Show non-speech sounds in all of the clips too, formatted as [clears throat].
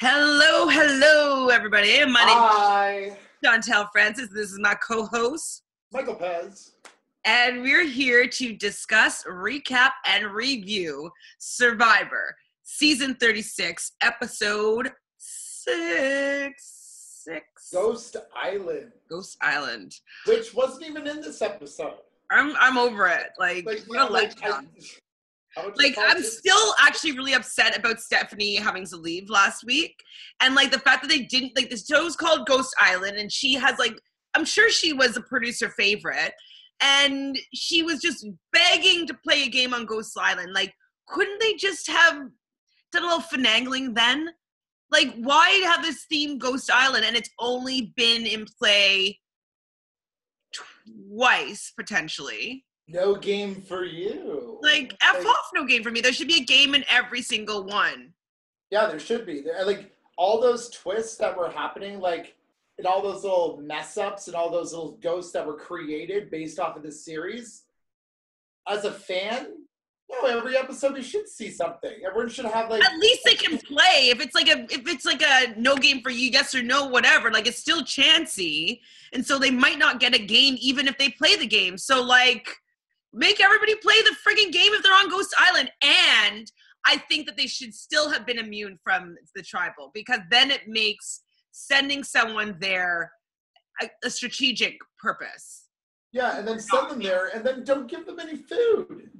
Hello, hello, everybody. My name Hi, is Chantele Francis. This is my co-host, Michael Pez. and we're here to discuss, recap, and review Survivor season 36, episode six. Six. Ghost Island, Ghost Island. which wasn't even in this episode. I'm I'm over it. Like, Like, yeah, a like, I, like I'm still actually really upset about Stephanie having to leave last week, and like the fact that they didn't like the show's called Ghost Island, and she has like I'm sure she was a producer favorite, and she was just begging to play a game on Ghost Island. Like, couldn't they just have done a little finagling then? Like, why have this theme Ghost Island and it's only been in play twice potentially? No game for you. Like, F off, no game for me. There should be a game in every single one. Yeah, there should be. There, like all those twists that were happening, like and all those little mess ups and all those little ghosts that were created based off of this series. As a fan, no, every episode we should see something. Everyone should have like At least they can play. If it's like a if it's like a no game for you, yes or no, whatever. Like it's still chancy, and so they might not get a game even if they play the game. So like, make everybody play the frigging game if they're on Ghost Island. And I think that they should still have been immune from the tribal because then it makes sending someone there a, a strategic purpose. Yeah, and then send them there, and then don't give them any food.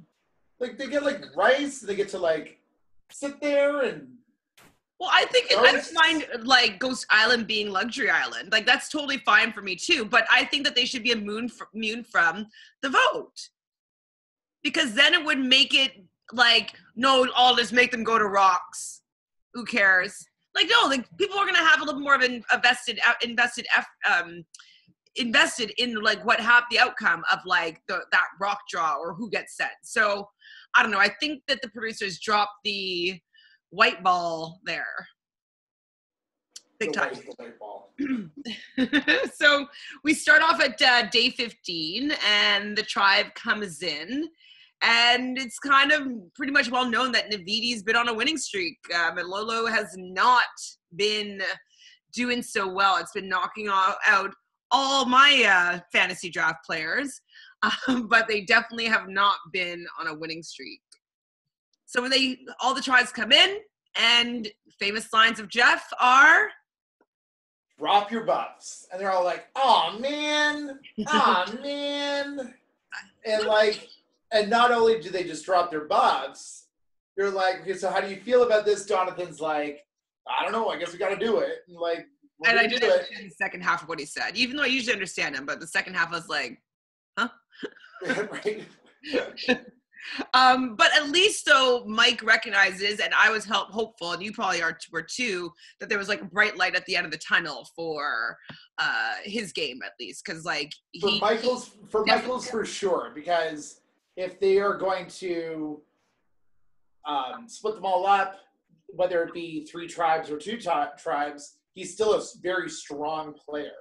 Like they get like rice, they get to like sit there and Well, I think I don't mind like Ghost Island being luxury island. Like that's totally fine for me too. But I think that they should be immune fr- immune from the vote because then it would make it like no, all just make them go to rocks. Who cares? Like no, like people are gonna have a little more of an invested uh, invested eff- um invested in like what hap- the outcome of like the that rock draw or who gets sent. So I don't know. I think that the producers dropped the white ball there. Big the time. white ball. [laughs] so we start off at uh, day 15 and the tribe comes in and it's kind of pretty much well known that Naviti's been on a winning streak. Um, and Lolo has not been doing so well. It's been knocking all, out all my uh, fantasy draft players, [laughs] um, but they definitely have not been on a winning streak. So when they all the tribes come in, and famous lines of Jeff are Drop your buffs, and they're all like, "Oh man, oh [laughs] man," and like, and not only do they just drop their buffs, they're like, "Okay, so how do you feel about this?" Donathan's like, "I don't know. I guess we got to do it." And like, and I didn't do it. understand the second half of what he said, even though I usually understand him. But the second half, I was like, [laughs] right? [laughs] um, but at least though Mike recognizes, and I was help hopeful, and you probably are were too, that there was like a bright light at the end of the tunnel for uh his game at least, because like for Michael's for. Michael's for sure because if they are going to um, split them all up, whether it be three tribes or two tribes, he's still a very strong player.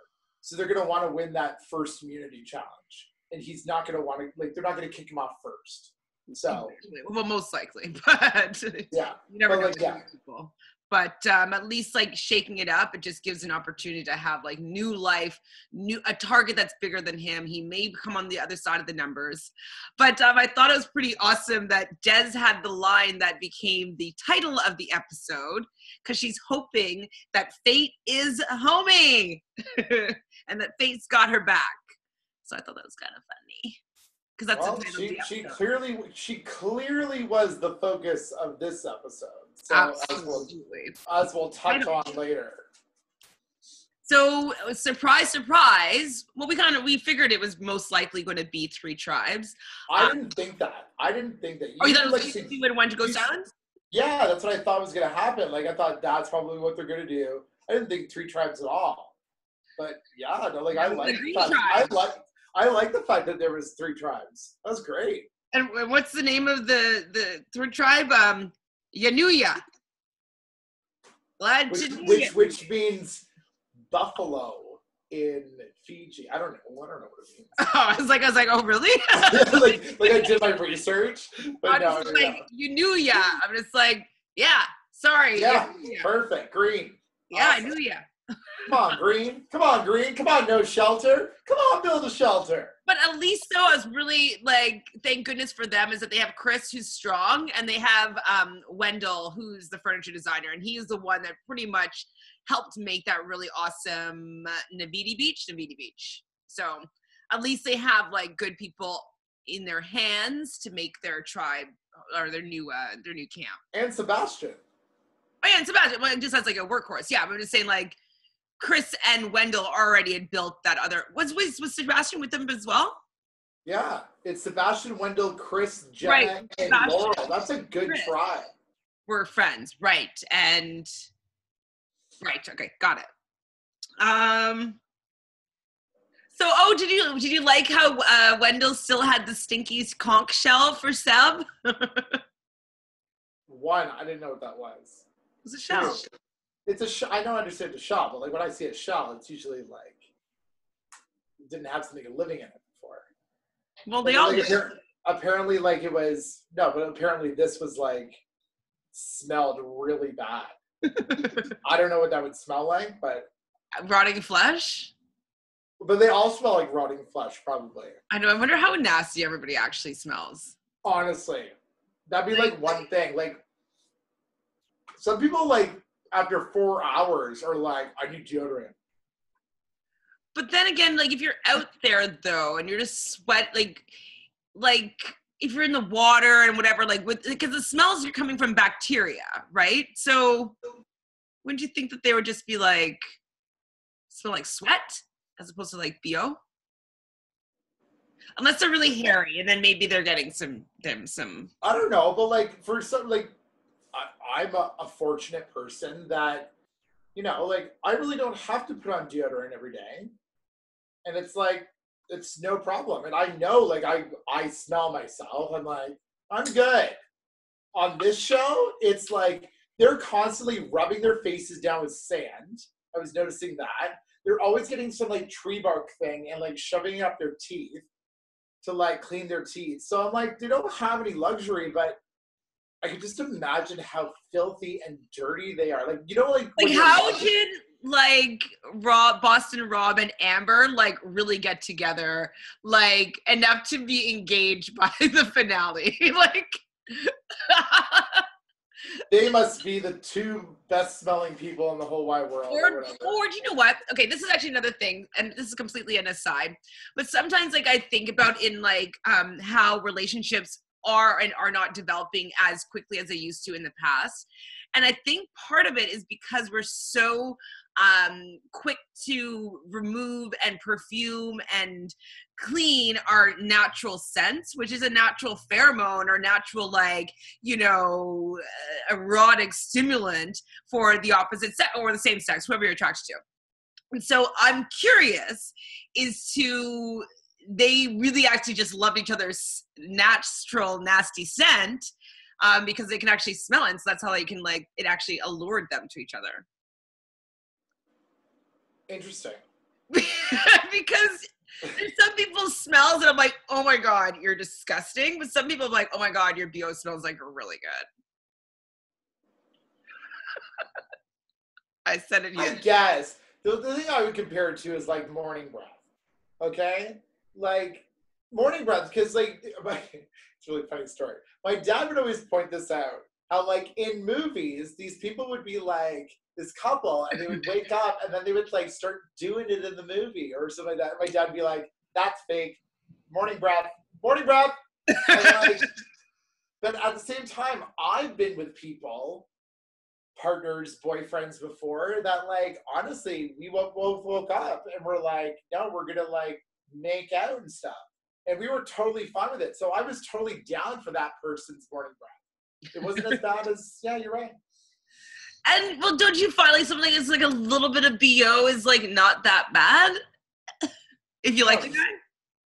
So they're going to want to win that first community challenge, and he's not going to want to like they're not going to kick him off first. So well, most likely, [laughs] but yeah, you never Well, know like, yeah. people. But um, at least like shaking it up, it just gives an opportunity to have like new life, new a target that's bigger than him. He may come on the other side of the numbers. But um, I thought it was pretty awesome that Des had the line that became the title of the episode because she's hoping that fate is homing [laughs] and that fate's got her back. So I thought that was kind of funny because that's well, the title she of the she clearly she clearly was the focus of this episode. So as we'll, as we'll touch on later. So surprise, surprise. Well, we kind of we figured it was most likely going to be three tribes. I Um, didn't think that. I didn't think that. Oh, you thought Usually, it was like, you would want to go you- silent? yeah, that's what I thought was gonna happen. Like I thought that's probably what they're gonna do. I didn't think three tribes at all. But yeah, no, like I like the fact, I like I like the fact that there was three tribes. That was great. And what's the name of the the third tribe? Um, Yanuya. Glad Which to which which means buffalo in Fiji. I don't know. I don't know what it means. [laughs] Oh, I was like, I was like, oh, really? [laughs] like, like I did my research, but I'm no, like, you knew, yeah. I'm just like, yeah, Sorry. Yeah, Yeah, perfect. Green. yeah I knew you. Come on, Green. Come on, Green. Come on, no shelter. Come on, build a shelter. But at least though, I was really like, thank goodness for them is that they have Chris who's strong, and they have um, Wendell who's the furniture designer, and he's the one that pretty much helped make that really awesome Naviti Beach, Naviti Beach. So at least they have like good people in their hands to make their tribe or their new uh, their new camp. And Sebastian. Oh yeah, and Sebastian, well, just has like a workhorse. Yeah, but I'm just saying like Chris and Wendell already had built that other. Was was was Sebastian with them as well? Yeah, it's Sebastian, Wendell, Chris, Jenna, Right, and Sebastian, Laurel. That's a good Chris. try. Were friends, right? And right, okay, got it. Um. So, oh, did you did you like how uh, Wendell still had the stinky conch shell for Seb? [laughs] One, I didn't know what that was. it was a shell. It's a sh- I I understand the shell, but like when I see a shell, it's usually like it didn't have something living in it before. Well, they all like, do. apparently like it was no, but apparently this was like smelled really bad. [laughs] I don't know what that would smell like, but rotting flesh. but they all smell like rotting flesh, probably. I know. I wonder how nasty everybody actually smells. Honestly, that'd be like one thing. Like some people, like after four hours, are like, "I need deodorant." But then again, like if you're out there though, and you're just sweat, like, like if you're in the water and whatever, like with because the smells are coming from bacteria, right? So wouldn't you think that they would just be like smell like sweat as opposed to like bo? Unless they're really hairy, and then maybe they're getting some them some. I don't know, but like for some, like I, I'm a, a fortunate person that you know, like I really don't have to put on deodorant every day, and it's like it's no problem. And I know, like I I smell myself. I'm like I'm good. On this show, it's like they're constantly rubbing their faces down with sand. I was noticing that they're always getting some like tree bark thing and like shoving up their teeth to like clean their teeth. So I'm like, they don't have any luxury, but I can just imagine how filthy and dirty they are. Like, you know, like Like how washing- did like Rob, Boston Rob, and Amber like really get together like enough to be engaged [laughs] by the finale? [laughs] like. [laughs] they must be the two best smelling people in the whole wide world. Or, or, or do you know what? Okay, this is actually another thing, and this is completely an aside. But sometimes, like I think about in like um, how relationships are and are not developing as quickly as they used to in the past, and I think part of it is because we're so um, quick to remove and perfume and clean our natural scents, which is a natural pheromone or natural like you know uh, erotic stimulant for the opposite sex or the same sex, whoever you're attracted to. And so I'm curious is to they really actually just love each other's natural nasty scent um, because they can actually smell it. And so that's how they can like it actually allured them to each other. Interesting. [laughs] because there's some people's smells and I'm like, oh my god, you're disgusting. But some people are like, oh my god, your bo smells like really good. [laughs] I said it I guess the, the thing I would compare it to is like morning breath. Okay, like morning breath because like [laughs] my, it's a really funny story. My dad would always point this out. How like in movies, these people would be like this couple, and they would [laughs] wake up, and then they would like start doing it in the movie or something like that. My dad would be like, "That's fake." Morning breath. Morning breath. Like, [laughs] but at the same time, I've been with people partners, boyfriends before that like honestly we both both woke up and we're like, no, we're gonna like make out and stuff. And we were totally fine with it. So I was totally down for that person's morning breath. It wasn't as bad as [laughs] yeah, you're right. And well, don't you find like something that's like a little bit of bo is like not that bad? [laughs] if you like the guy.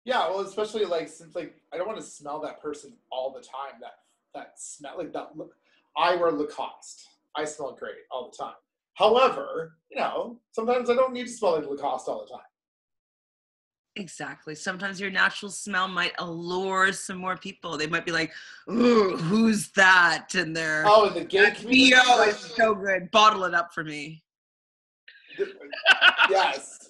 Yeah, well, especially like since like I don't want to smell that person all the time. That that smell like that look. I wear Lacoste. I smell great all the time. However, you know, sometimes I don't need to smell like Lacoste all the time. Exactly. Sometimes your natural smell might allure some more people. They might be like, "Ooh, who's that?" And they're Oh, the gay community. Theo is so good. Bottle it up for me. yes.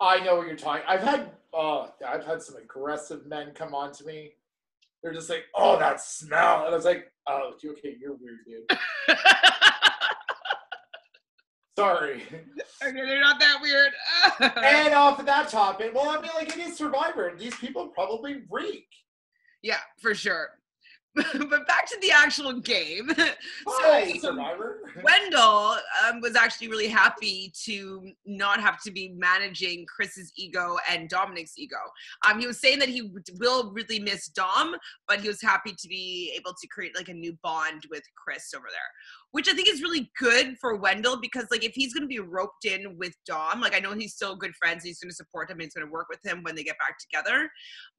I know what you're talking. I've had oh, I've had some aggressive men come on to me. They're just like, "Oh, that smell," and I was like, "Oh, okay, you're weird, dude. [laughs] Sorry." okay, they're not that weird. [laughs] and off of that topic, well, I mean, like it is Survivor. These people probably reek. yeah, for sure. [laughs] but back to the actual game. [laughs] Hi, so Survivor. Wendell um, was actually really happy to not have to be managing Chris's ego and Domenick's ego. Um, he was saying that he will really miss Dom, but he was happy to be able to create like a new bond with Chris over there, which I think is really good for Wendell because like if he's going to be roped in with Dom, like I know he's still good friends, he's going to support him, and he's going to work with him when they get back together,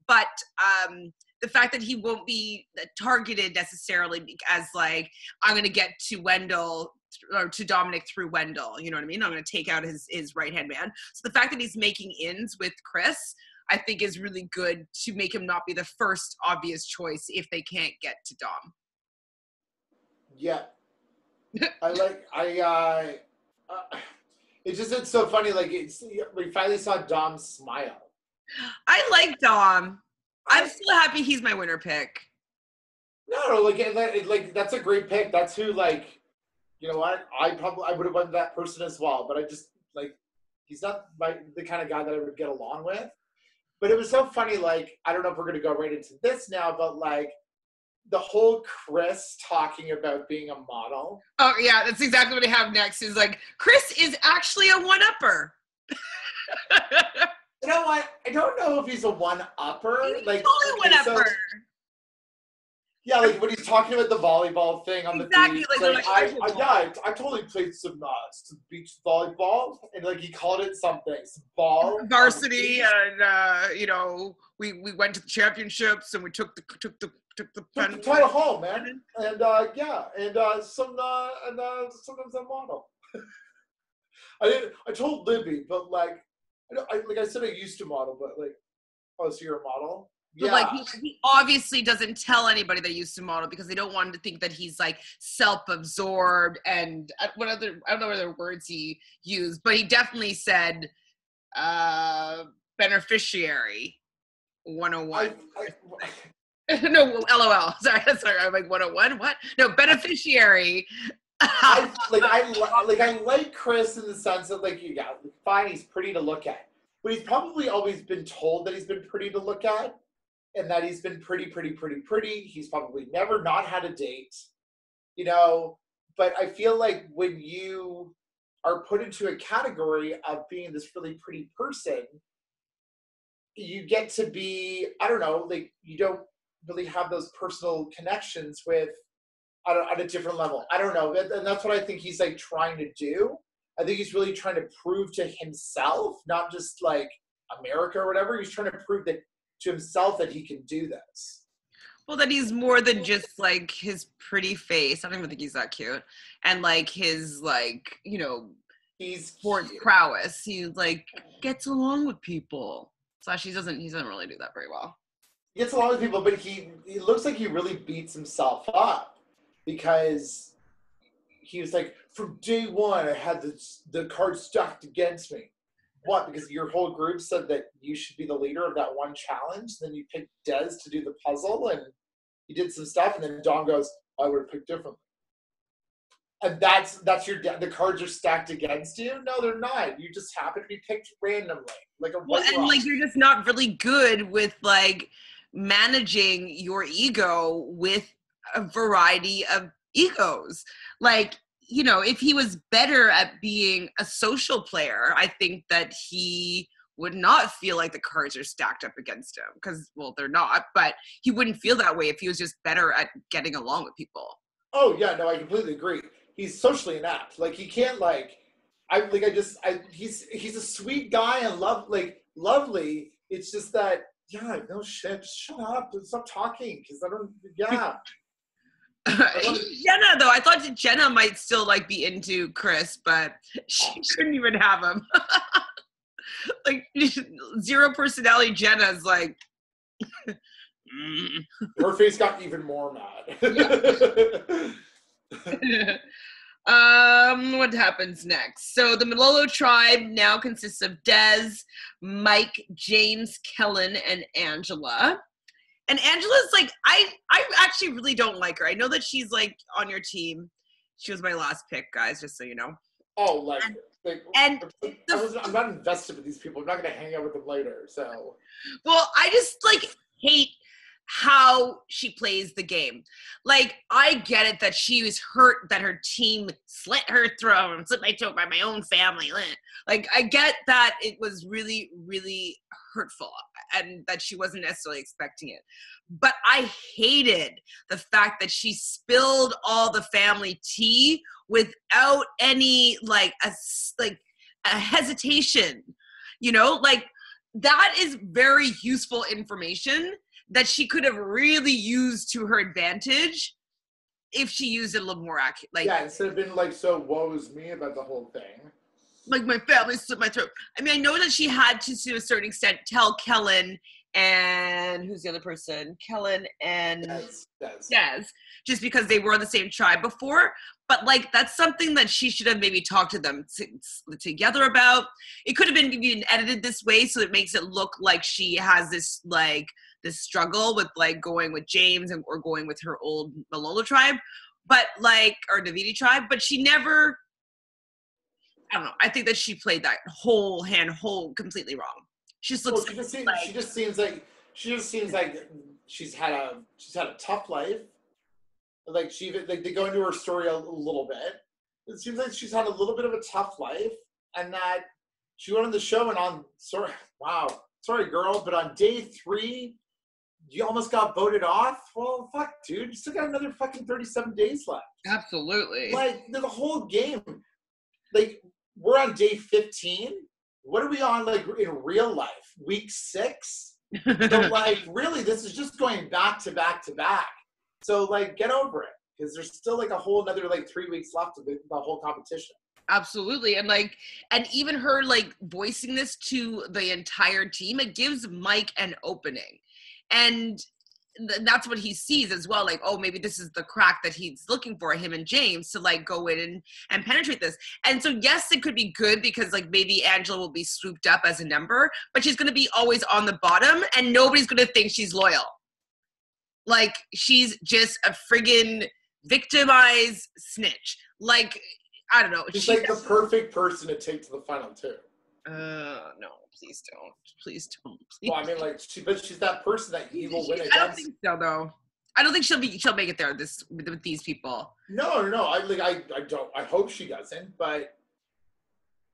but um the fact that he won't be targeted necessarily as like I'm gonna get to Wendell or to Domenick through Wendell. You know what I mean? I'm gonna take out his his right hand man. So the fact that he's making ins with Chris, I think is really good to make him not be the first obvious choice if they can't get to Dom. Yeah. I like I uh, uh it's just it's so funny like it's we finally saw Dom smile. I like Dom. I'm still happy he's my winner pick. No, no, like it- it- like that's a great pick. That's who like you know what? I probably I would have won that person as well, but I just like he's not my the kind of guy that I would get along with. But it was so funny, like, I don't know if we're gonna go right into this now, but like the whole Chris talking about being a model. Oh yeah, that's exactly what I have next. Is like Chris is actually a one upper. [laughs] You know what? I don't know if he's a one upper. Like totally one upper. Yeah, like when he's talking about the volleyball thing on the beach. like, Like, "I I, yeah, I, I totally played some uh, some beach volleyball, and like he called it something, some ball. [laughs] varsity and uh you know we we went to the championships and we took the took the took the Took the pen title home, man. And uh, yeah, and uh, some uh, and uh, sometimes I model. [laughs] I didn't. I told Libby, but like, I, don't- I like I said I used to model, but like, oh, so you're a model? but Yeah. like he, he obviously doesn't tell anybody that he used to model because they don't want to think that he's like self-absorbed and uh, what other I don't know what other words he used, but he definitely said uh beneficiary 101. I, I, [laughs] no, lol. [laughs] Sorry, sorry. I'm like 101. What? No, beneficiary. [laughs] I like I li- like I like Chris in the sense that like you got fine, he's pretty to look at, but he's probably always been told that he's been pretty to look at, and that he's been pretty, pretty, pretty, pretty. He's probably never not had a date, you know. But I feel like when you are put into a category of being this really pretty person, you get to be I don't know, like you don't really have those personal connections with on a, on a different level. I don't know, and and that's what I think he's like trying to do. I think he's really trying to prove to himself, not just like America or whatever. He's trying to prove that to himself that he can do this. Well, that he's more than just like his pretty face. I don't even think he's that cute. And like his like, you know, He's sports prowess. He like gets along with people. Slash he doesn't he doesn't really do that very well. He gets along with people, but he he looks like he really beats himself up because he was like, from day one, I had the the card stacked against me. What? Because your whole group said that you should be the leader of that one challenge. Then you picked Des to do the puzzle, and he did some stuff, and then Dom goes, "I would have picked differently." And that's that's your the cards are stacked against you. No, they're not. You just happen to be picked randomly, like a Well, and rock. like you're just not really good with like managing your ego with a variety of egos. Like, you know, if he was better at being a social player, I think that he would not feel like the cards are stacked up against him because well they're not but he wouldn't feel that way if he was just better at getting along with people Oh yeah, no, I completely agree. He's socially inept. Like he can't like I like I just I he's he's a sweet guy and love like lovely. It's just that yeah, no shit, just shut up and stop talking because I don't yeah. [laughs] jenna though i thought jenna might still like be into chris but she [laughs] couldn't even have him [laughs] like zero personality Jenna's like. Her face got even more mad. Um, what happens next? So the Malolo tribe now consists of Des, Mike, James, Kellyn, and Angela. And Angela's like, I I actually really don't like her. I know that she's like on your team. She was my last pick, guys, just so you know. oh, like, like And I was, I'm not invested with these people. I'm not going to hang out with them later. So Well, I just like hate how she plays the game. Like, I get it that she was hurt that her team slit her throat and slit my throat by my own family. Like, I get that it was really, really hurtful and that she wasn't necessarily expecting it. But I hated the fact that she spilled all the family tea without any like a like a hesitation. You know, like that is very useful information that she could have really used to her advantage if she used it a little more accurate. Like, yeah, instead of being like so woe is me about the whole thing. like my family slit my throat. I mean, I know that she had to, to a certain extent, tell Kellyn and who's the other person? Kellyn and That's that's Des, just because they were on the same tribe before. But like, that's something that she should have maybe talked to them t- together about. It could have been even edited this way, so it makes it look like she has this like this struggle with like going with James and or going with her old Malolo tribe, but like or Naviti tribe. But she never. I don't know. I think that she played that whole hand whole completely wrong. She just Well, looks she just seems like she just seems like she just seems like she's had a she's had a tough life. Like she like they go into her story a little bit. It seems like she's had a little bit of a tough life, and that she went on the show and on sorry wow sorry girl, but on day three you almost got voted off. Well, fuck, dude, you still got another fucking thirty-seven days left. absolutely. Like the whole game, like we're on day fifteen. What are we on like in real life? Week six? So [laughs] like really, this is just going back to back to back. So like get over it because there's still like a whole another like three weeks left of the, the whole competition. absolutely and like and even her like voicing this to the entire team it gives mike an opening and th- that's what he sees as well like oh maybe this is the crack that he's looking for him and james to like go in and, and penetrate this. And so yes it could be good because like maybe angela will be swooped up as a number but she's going to be always on the bottom and nobody's going to think she's loyal. Like she's just a friggin victimized snitch. Like i don't know. She's she like the perfect person to take to the final two. Uh, no, please don't. Please don't. Please. Well, I mean, like, she, but she's that person that he will win I don't think so, though. I don't think she'll be. She'll make it there. This with, with these people. No, no, no. I like. I, I don't. I hope she doesn't. But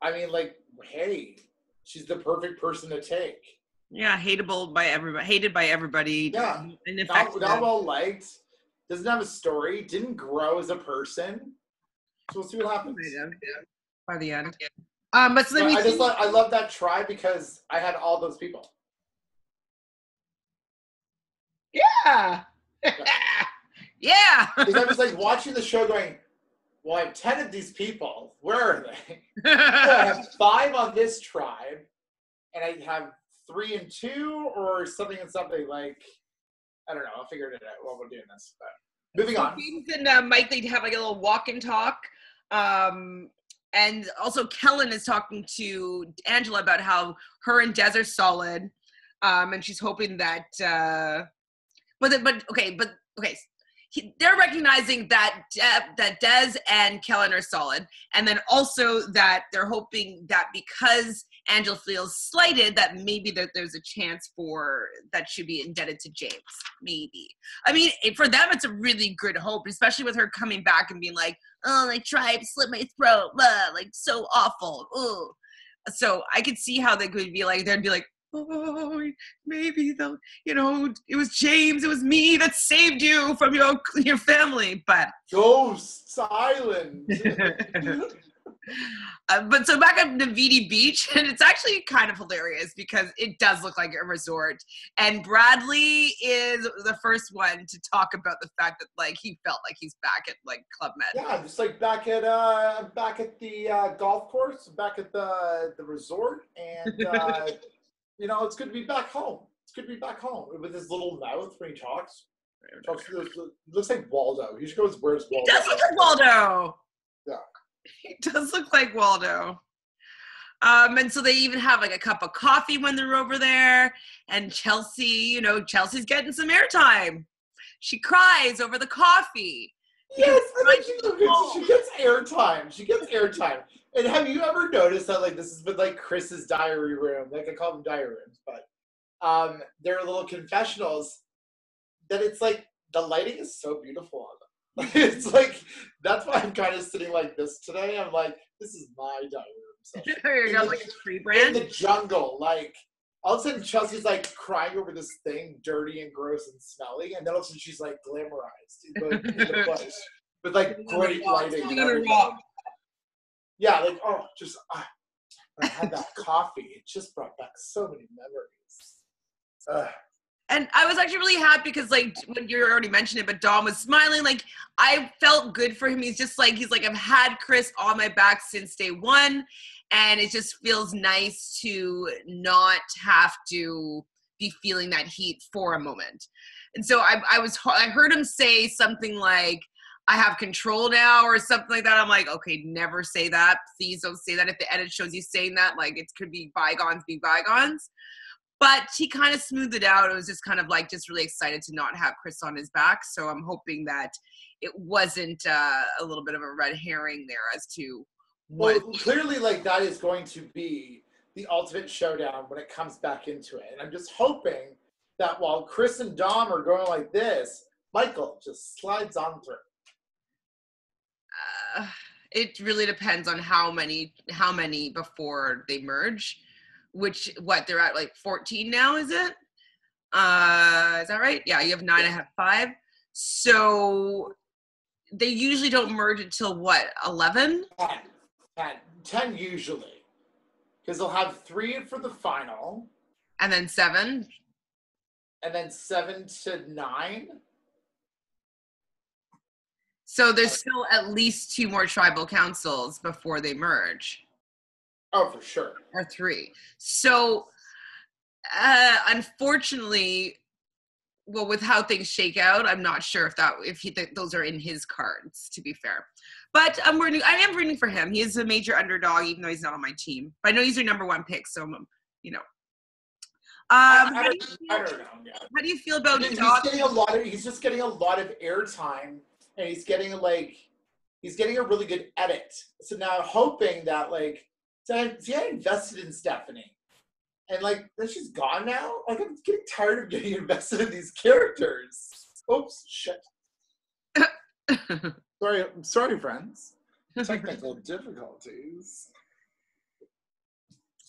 I mean, like, hey, she's the perfect person to take. Yeah, hateable by everybody. Hated by everybody. Yeah. And Not, effective. not well liked. Doesn't have a story. Didn't grow as a person. So we'll see what happens. by the end. Um, but so then But we I just love, I love that tribe because I had all those people. yeah, [laughs] yeah. Because I was like [laughs] watching the show, going, "Well, I have ten of these people. Where are they? [laughs] I have five on this tribe, and I have three and two, or something and something like." I don't know. I'll figure it out while we're doing this. But moving on. James and uh, Mike they'd have like a little walk and talk. Um, and also Kellyn is talking to Angela about how her and Des are solid. Um, and she's hoping that uh but the- but okay, but okay. He, they're recognizing that De- that Des and Kellyn are solid, and then also that they're hoping that because Angela feels slighted, that maybe that there's a chance for that should be indebted to James. Maybe. I mean, for them, it's a really good hope, especially with her coming back and being like, "Oh, my tribe slit my throat, blah, like so awful." Ugh. So I could see how they could be like, they'd be like, "Oh, maybe they'll, you know, it was James, it was me that saved you from your your family." But Ghosts [laughs] Island. [laughs] [laughs] Uh, but so back at Naviti Beach, [laughs] and it's actually kind of hilarious because it does look like a resort. And Bradley is the first one to talk about the fact that like he felt like he's back at like Club Med. Yeah, just like back at uh back at the uh, golf course, back at the the resort, and uh, [laughs] you know it's good to be back home. It's good to be back home with his little mouth when he talks. talks to this, looks like Waldo. He should go. Where's He Waldo? does look like Waldo. Yeah. [laughs] He does look like Waldo. Um, and so they even have like a cup of coffee when they're over there. And Chelsea, you know, Chelsea's getting some airtime. She cries over the coffee. Yes, I think Because- she, she gets airtime. She gets airtime. And have you ever noticed that like this has been like Chris's diary room? Like I call them diary rooms, but um they're little confessionals that it's like the lighting is so beautiful on them. [laughs] it's like that's why I'm kind of sitting like this today. I'm like, this is my diary room. There you go, like free In the jungle, like all of a sudden Chelsea's like crying over this thing, dirty and gross and smelly, and then all of a sudden she's like glamorized in the, in the [laughs] bush with like great lighting. and Sitting on a everything. rock. Yeah, like oh, just ah, I had that [laughs] coffee. It just brought back so many memories. Ugh. And I was actually really happy because, like, when you already mentioned it, but Dom was smiling. Like, I felt good for him. He's just like, he's like, I've had Chris on my back since day one. And it just feels nice to not have to be feeling that heat for a moment. And so I, I was, I heard him say something like, I have control now or something like that. I'm like, okay, never say that. Please don't say that. If the edit shows you saying that, like, it could be bygones, be bygones but he kind of smoothed it out. It was just kind of like just really excited to not have Chris on his back. So I'm hoping that it wasn't uh, a little bit of a red herring there as to Well, what. clearly, like that is going to be the ultimate showdown when it comes back into it. And I'm just hoping that while Chris and Dom are going like this, Michael just slides on through. Uh, it really depends on how many how many before they merge. Which what they're at like 14 now, is it? Uh, is that right? Yeah, you have nine. I have five. So they usually don't merge until what 11 10, 10, 10 usually. Because they'll have three for the final, and then seven and then seven to nine. So there's still at least two more tribal councils before they merge, Oh, for sure. or three. So, uh, unfortunately, well, with how things shake out, I'm not sure if that if he, th- those are in his cards. To be fair, but I'm rooting. I am rooting for him. He is a major underdog, even though he's not on my team. But I know he's your number one pick, so um, you know. Um, I how, do don't, you feel, know. Yeah. how do you feel about he's Doc? getting a lot of he's just getting a lot of airtime and he's getting like he's getting a really good edit so now hoping that like so I, see I invested in stephanie. And like that she's gone now? Like i'm getting tired of getting [laughs] invested in these characters. Oops shit. [laughs] Sorry i'm sorry friends. Technical difficulties.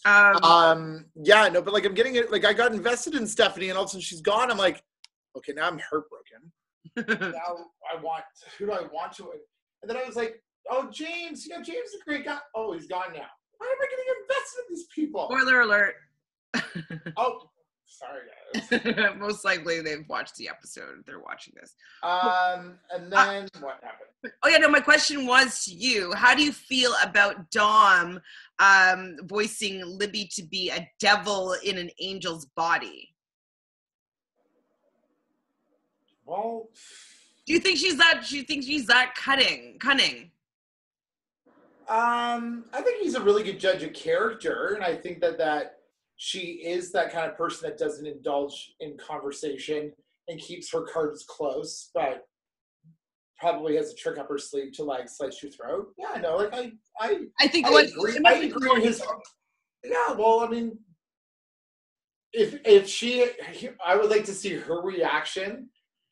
Um, um yeah no but like i'm getting it like i got invested in stephanie and all of a sudden she's gone. I'm like okay now i'm heartbroken. [laughs] Now I want who do I want to and then I was like, oh James, you know James is a great guy. Oh, he's gone now. Why am I getting invested in these people? Spoiler alert. [laughs] Oh sorry guys. [laughs] Most likely they've watched the episode. They're watching this. Um and then what happened? Oh yeah, no. My question was to you: How do you feel about Dom um, voicing Libby to be a devil in an angel's body? Well Do you think she's that? Do you think she's that cutting, cunning? Um I think he's a really good judge of character and I think that that she is that kind of person that doesn't indulge in conversation and keeps her cards close, but probably has a trick up her sleeve to like slice your throat. Yeah, I know. Like I, I, I think I what agree. I agree with his. Yeah, well, I mean, if if she, I would like to see her reaction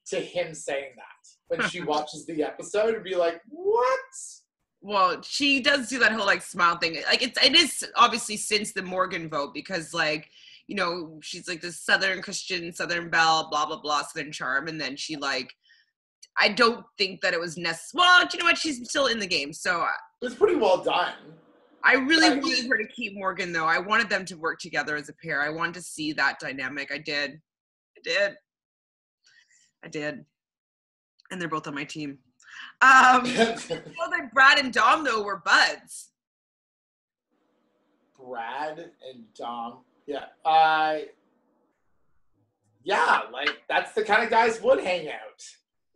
to him saying that when [laughs] she watches the episode and be like, "What?" Well she does do that whole like smile thing like it's it is obviously since the morgan vote because like you know she's like this southern christian southern belle blah blah blah southern charm and then she like i don't think that it was necessary well you know what she's still in the game so uh, It was pretty well done. I really Yeah, wanted her to keep Morgan though. I wanted them to work together as a pair. I wanted to see that dynamic. I did. I did. I did. And they're both on my team. Um [laughs] know that Brad and Dom though were buds. Brad and Dom. Yeah. Uh, yeah, like that's the kind of guys would hang out.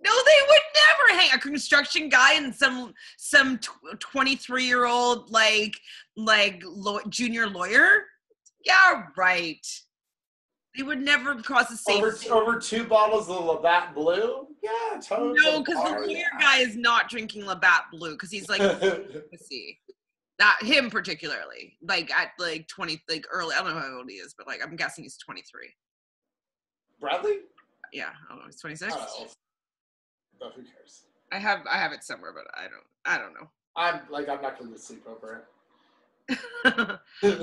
No, they would never hang a construction guy and some some twenty three year old like like law, junior lawyer. Yeah, right. They would never cross the same. Over, over two bottles of Labatt Blue? Yeah, totally. No, because the lawyer guy is not drinking Labatt Blue because he's like [laughs] pussy. Not him particularly. Like at like twenty, like early. I don't know how old he is, but like I'm guessing he's twenty three. Bradley? Yeah, I don't know. He's twenty six. I don't know. But who cares? I have I have it somewhere, but I don't I don't know. I'm like I'm not gonna sleep over it. [laughs]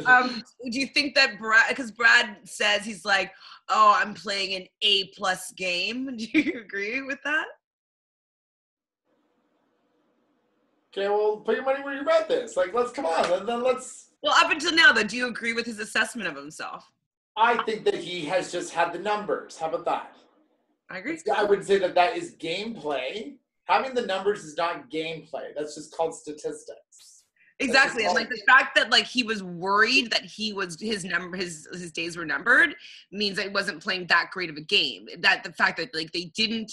um, do you think that Brad? Because Brad says he's like, "Oh, I'm playing an A plus game." [laughs] Do you agree with that? Okay, well, put your money where your mouth is. Like, let's come on, and then let's. Well, up until now, though, do you agree with his assessment of himself? I think that he has just had the numbers. How about that? I agree. I would say that that is gameplay. Having the numbers is not gameplay. That's just called statistics. Exactly, and like the fact that like he was worried that he was his number his his days were numbered means that he wasn't playing that great of a game. That the fact that like they didn't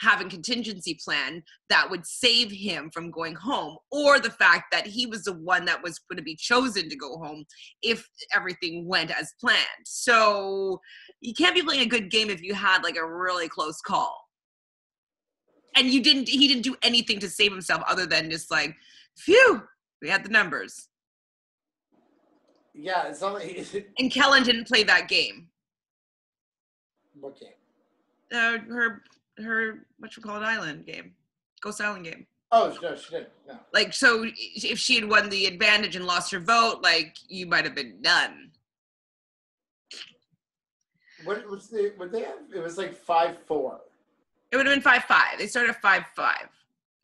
have a contingency plan that would save him from going home, or the fact that he was the one that was going to be chosen to go home if everything went as planned. So you can't be playing a good game if you had like a really close call. And you didn't he didn't do anything to save himself other than just like, phew, we had the numbers. Yeah, it's like [laughs] And Kellyn didn't play that game. what game? Uh, her her what you call it island game, Ghost Island game. Oh no, she didn't. No. Like so, if she had won the advantage and lost her vote, like you might have been done. What was the? What they have? It was like five four. It would have been five five. They started five five.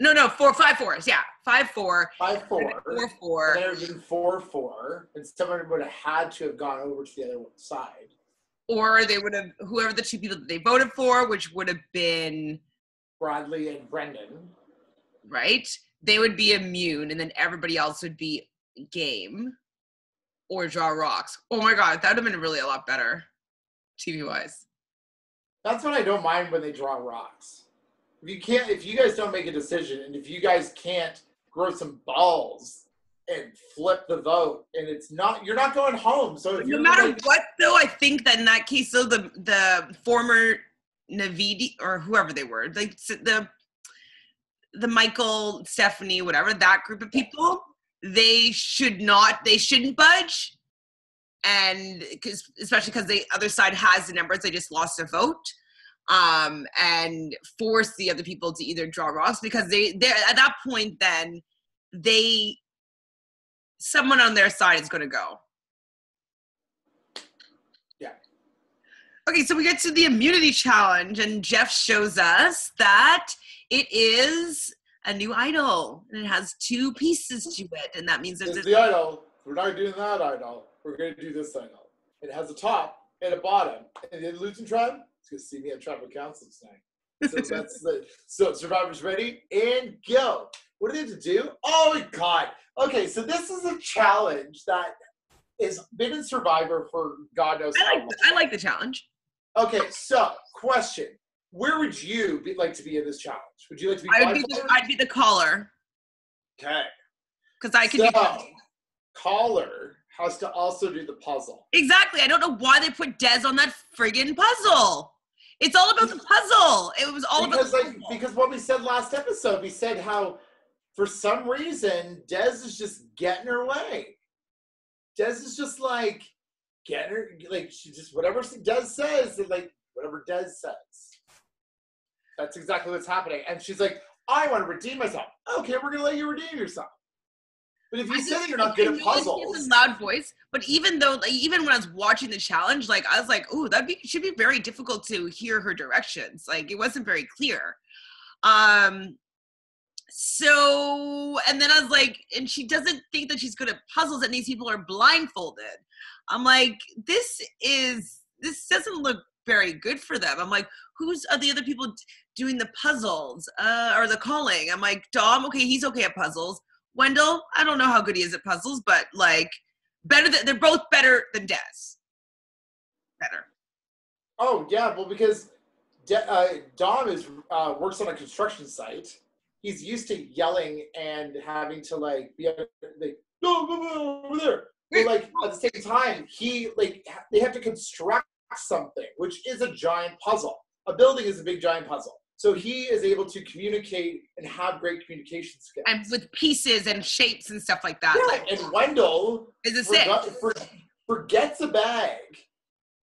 No, no, four five fours. Yeah, five four. Five four. Four four. There would have been four four, and someone would have had to have gone over to the other side. Or they would have whoever the two people that they voted for, which would have been Bradley and Brendan. right. They would be immune, and then everybody else would be game or draw rocks. Oh my god, that would have been really a lot better, TV wise. That's what I don't mind when they draw rocks. If you can't, if you guys don't make a decision, and if you guys can't grow some balls and flip the vote, and it's not, you're not going home. So No matter like, what, though, I think that in that case, though, the the former Naviti or whoever they were, like the the Michael, Stephanie, whatever that group of people, they should not, they shouldn't budge, and because especially because the other side has the numbers, they just lost a vote. Um, and force the other people to either draw rocks because they they at that point then they someone on their side is going to go. Yeah. Okay, so we get to the immunity challenge, and Jeff shows us that it is a new idol, and it has two pieces to it, and that means there's it's a, the idol. We're not doing that idol. We're going to do this idol. It has a top and a bottom. And the Luton tribe to see me at tribal council tonight. So [laughs] that's the so survivors ready and go. What do they have to do? Oh my god. Okay, so this is a challenge that has been in Survivor for God knows I how like long. I like the challenge. Okay, so question: Where would you be, like to be in this challenge? Would you like to be? I would be the. I'd be the caller okay. because I could so, be caller has to also do the puzzle. exactly. I don't know why they put Des on that friggin' puzzle. It's all about the puzzle. It was all because about the like because what we said last episode, we said how for some reason Des is just getting her way. Des is just like getting her like she just whatever Des says, like whatever Des says. That's exactly what's happening. And she's like, I want to redeem myself. Okay, we're gonna let you redeem yourself. But if you I that you're not good at know that he has puzzles, a loud voice, but even though, like, even when I was watching the challenge, like I was like, "Ooh, that be should be very difficult to hear her directions." Like it wasn't very clear. Um, so and then I was like, and she doesn't think that she's good at puzzles, and these people are blindfolded. I'm like, this is this doesn't look very good for them. I'm like, who's are the other people doing the puzzles uh, or the calling? I'm like, Dom, okay, he's okay at puzzles. Wendell, I don't know how good he is at puzzles, but like better than they're both better than Des. Better. Oh yeah, well because De- uh, Dom is uh, works on a construction site. He's used to yelling and having to like be like no, over there. But like at the same time, he like they have to construct something, which is a giant puzzle. A building is a big giant puzzle. So he is able to communicate and have great communication skills. And with pieces and shapes and stuff like that. yeah, Like, and Wendell is it? forgot, for, forgets a bag,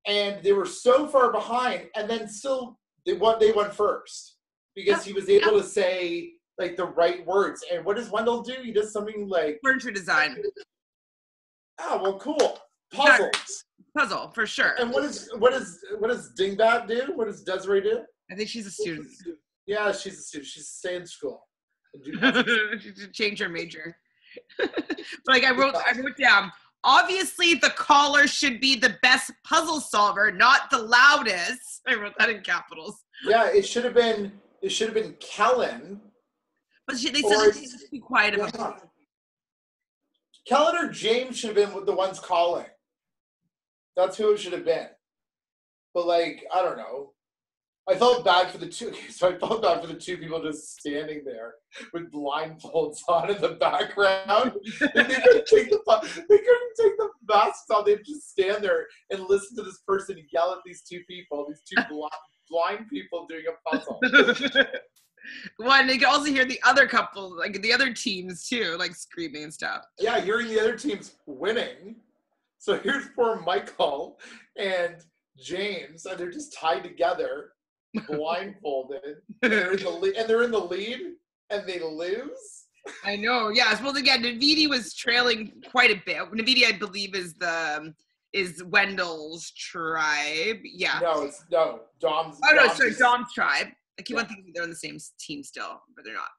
and they were so far behind, and then still they won. They won first because he was able to say like the right words. And what does Wendell do? He does something like, Furniture design "Oh, well, cool puzzles." puzzle for sure. And what is what is what does Dingbat do? What does Desiree do? I think she's a student. Yeah, she's a student. She's staying in school. and do [laughs] puzzles. she should change her major. [laughs] but like I wrote, I wrote down. Obviously, the caller should be the best puzzle solver, not the loudest. I wrote that in capitals. yeah, it should have been. It should have been Kellyn. But she, they said she's too quiet of a Yeah. Kellyn or James should have been the ones calling. That's who it should have been. But like, I don't know. I felt bad for the two. [laughs] So I felt bad for the two people just standing there with blindfolds on in the background. And they couldn't take the they couldn't take the masks off. They'd just stand there and listen to this person yell at these two people, these two blind, blind people doing a puzzle. One, you can also hear the other couple, like the other teams too, like screaming and stuff. yeah, hearing the other team's winning. So here's poor Michael and James, and they're just tied together, blindfolded, [laughs] and they're in the lead, and they're in the lead, and they lose. I know. Yeah. Well, again, Naviti was trailing quite a bit. Naviti, I believe, is the um, is Wendell's tribe. Yeah. No, it's no Dom's. Oh no, Dom's sorry, Dom's tribe. I keep on thinking they're on the same team still, but they're not.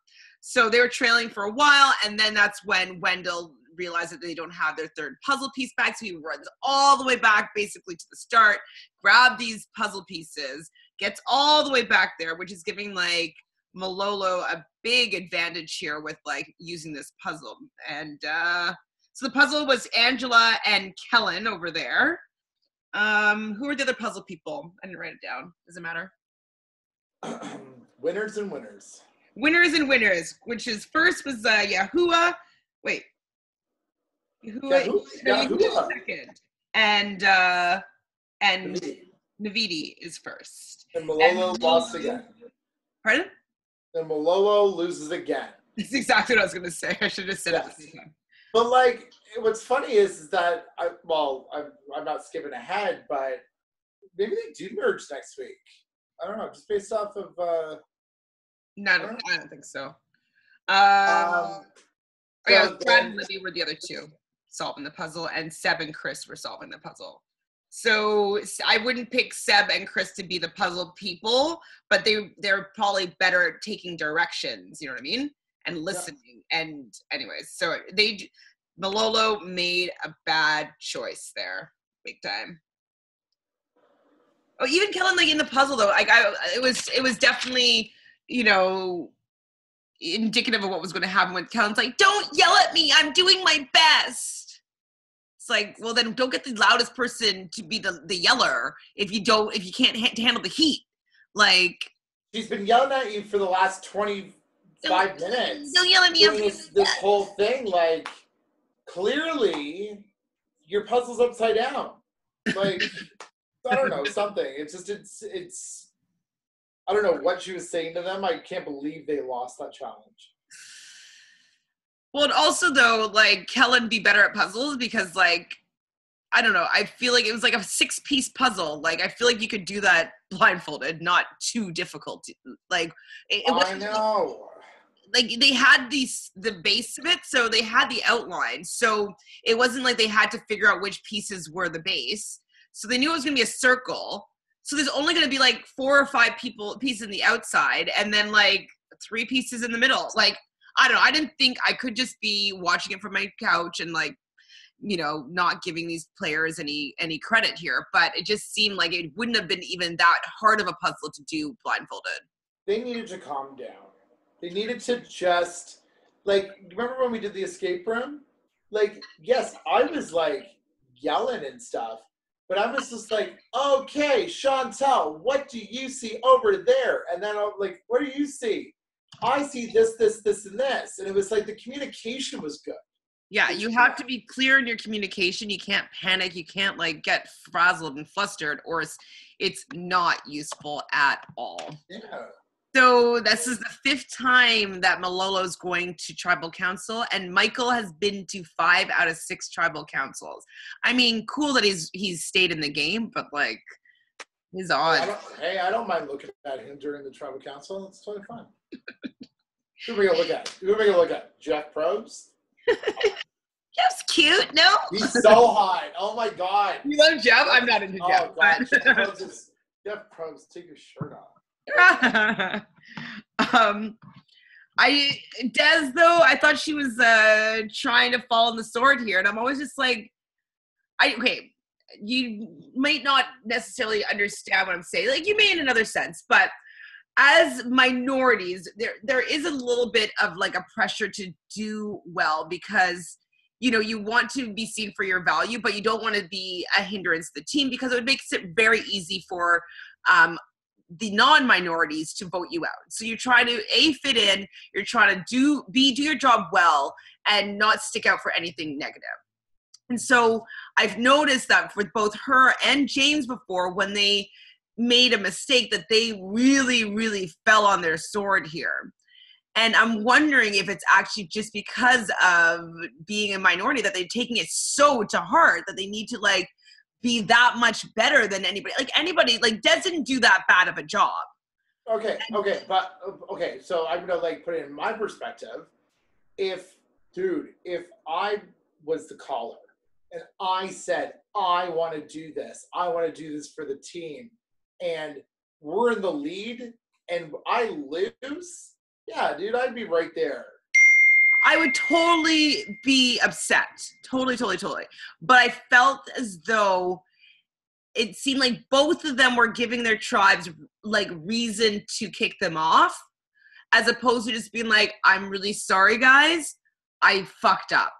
So they were trailing for a while, and then that's when Wendell realized that they don't have their third puzzle piece back. So he runs all the way back, basically to the start, grab these puzzle pieces, gets all the way back there, which is giving like Malolo a big advantage here with like using this puzzle. And uh, so the puzzle was Angela and Kellyn over there. Um, who are the other puzzle people? I didn't write it down. Does it matter. [clears throat] winners and winners. Winners and winners, which is first was uh, Yahuwah. Wait, Yahuwah, Yahu- no, Yahuwah. Second, and uh, and Naviti is first. And Malolo And- lost again. Pardon? And Malolo loses again. [laughs] That's exactly what I was gonna say. I should have said it at the Yes. But like, what's funny is, is that I well, I'm I'm not skipping ahead, but maybe they do merge next week. I don't know, just based off of. uh No, I don't, I don't think so. Uh, um, oh, yeah, Brad and Libby were the other two solving the puzzle, and Seb and Chris were solving the puzzle. So I wouldn't pick Seb and Chris to be the puzzle people, but they they're probably better at taking directions. You know what I mean? And listening. And anyways, so they Malolo made a bad choice there, big time. Oh, even Kellyn, like in the puzzle though, like I, it was it was definitely you know indicative of what was going to happen when Kellyn's like, "Don't yell at me, I'm doing my best." It's like, well, then don't get the loudest person to be the the yeller if you don't if you can't ha- handle the heat. Like, she's been yelling at you for the last twenty five minutes. don't yell at me. I'm doing doing this, this whole thing like clearly your puzzle's upside down like [laughs] i don't know something it's just it's it's i don't know what she was saying to them i can't believe they lost that challenge Well, and also though, like Kellyn be better at puzzles because like I don't know. I feel like it was like a six piece puzzle. Like I feel like you could do that [laughs] blindfolded, not too difficult. Like it, it i know like they had these the base of it, so they had the outline. So it wasn't like they had to figure out which pieces were the base. So they knew it was gonna be a circle. So there's only gonna be like four or five people pieces in the outside, and then like three pieces in the middle. Like I don't know. I didn't think I could just be watching it from my couch and like, you know, not giving these players any any credit here. But it just seemed like it wouldn't have been even that hard of a puzzle to do blindfolded. They needed to calm down. They needed to just like remember when we did the escape room? Like, yes, I was like yelling and stuff, but I was just like, okay, Chantele, what do you see over there? And then I'm like, what do you see? I see this, this, this, and this. And it was like the communication was good. Yeah, you have to be clear in your communication. You can't panic. You can't like get frazzled and flustered, or it's it's not useful at all. Yeah. So this is the fifth time that Malolo's going to tribal council, and Michael has been to five out of six tribal councils. I mean, cool that he's he's stayed in the game, but like, he's don't, hey, I don't mind looking at him during the tribal council. It's totally fine. [laughs] Who are we gonna look at? Who are we gonna look at? Jeff Probst? [laughs] Jeff's cute, no? He's so hot. Oh my god. You love Jeff? I'm not into Oh Jeff. god. but- Jeff [laughs] Probst, is, Jeff Probst, take your shirt off. um I Des though, I thought she was uh trying to fall on the sword here, and I'm always just like I okay, you might not necessarily understand what I'm saying. Like you may in another sense, but as minorities, there there is a little bit of like a pressure to do well because you know you want to be seen for your value, but you don't want to be a hindrance to the team because it makes it very easy for um, the non-minorities to vote you out. So you're trying to a fit in, you're trying to do b do your job well and not stick out for anything negative. And so I've noticed that with both her and James before when they made a mistake that they really really fell on their sword here. And I'm wondering if it's actually just because of being a minority that they're taking it so to heart that they need to like be that much better than anybody. Like anybody, like Des didn't do that bad of a job. Okay, okay, but okay, so I'm gonna uh, like put it in my perspective. If, dude, if I was the caller and I said I want to do this, I want to do this for the team, and we're in the lead and I lose, yeah, dude, I'd be right there. I would totally be upset. Totally, totally, totally. But I felt as though it seemed like both of them were giving their tribes like reason to kick them off, as opposed to just being like, I'm really sorry, guys. I fucked up.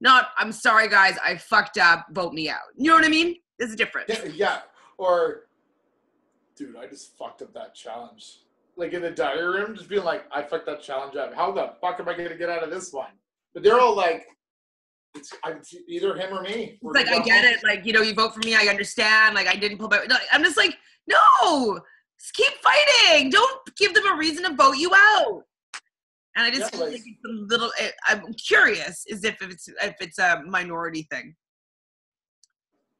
Not, I'm sorry, guys. I fucked up. Vote me out. You know what I mean? There's a difference. Yeah, yeah, or, dude, I just fucked up that challenge. Like in the diary room, just being like, I fucked that challenge up. How the fuck am I gonna get out of this one? But they're all like, it's, it's either him or me. It's like I get it. Like you know, you vote for me. I understand. Like I didn't pull back. No, I'm just like, no, just keep fighting. Don't give them a reason to vote you out. And I just Yeah, feel like- like it's a little. eh, I'm curious, is if it's if it's a minority thing.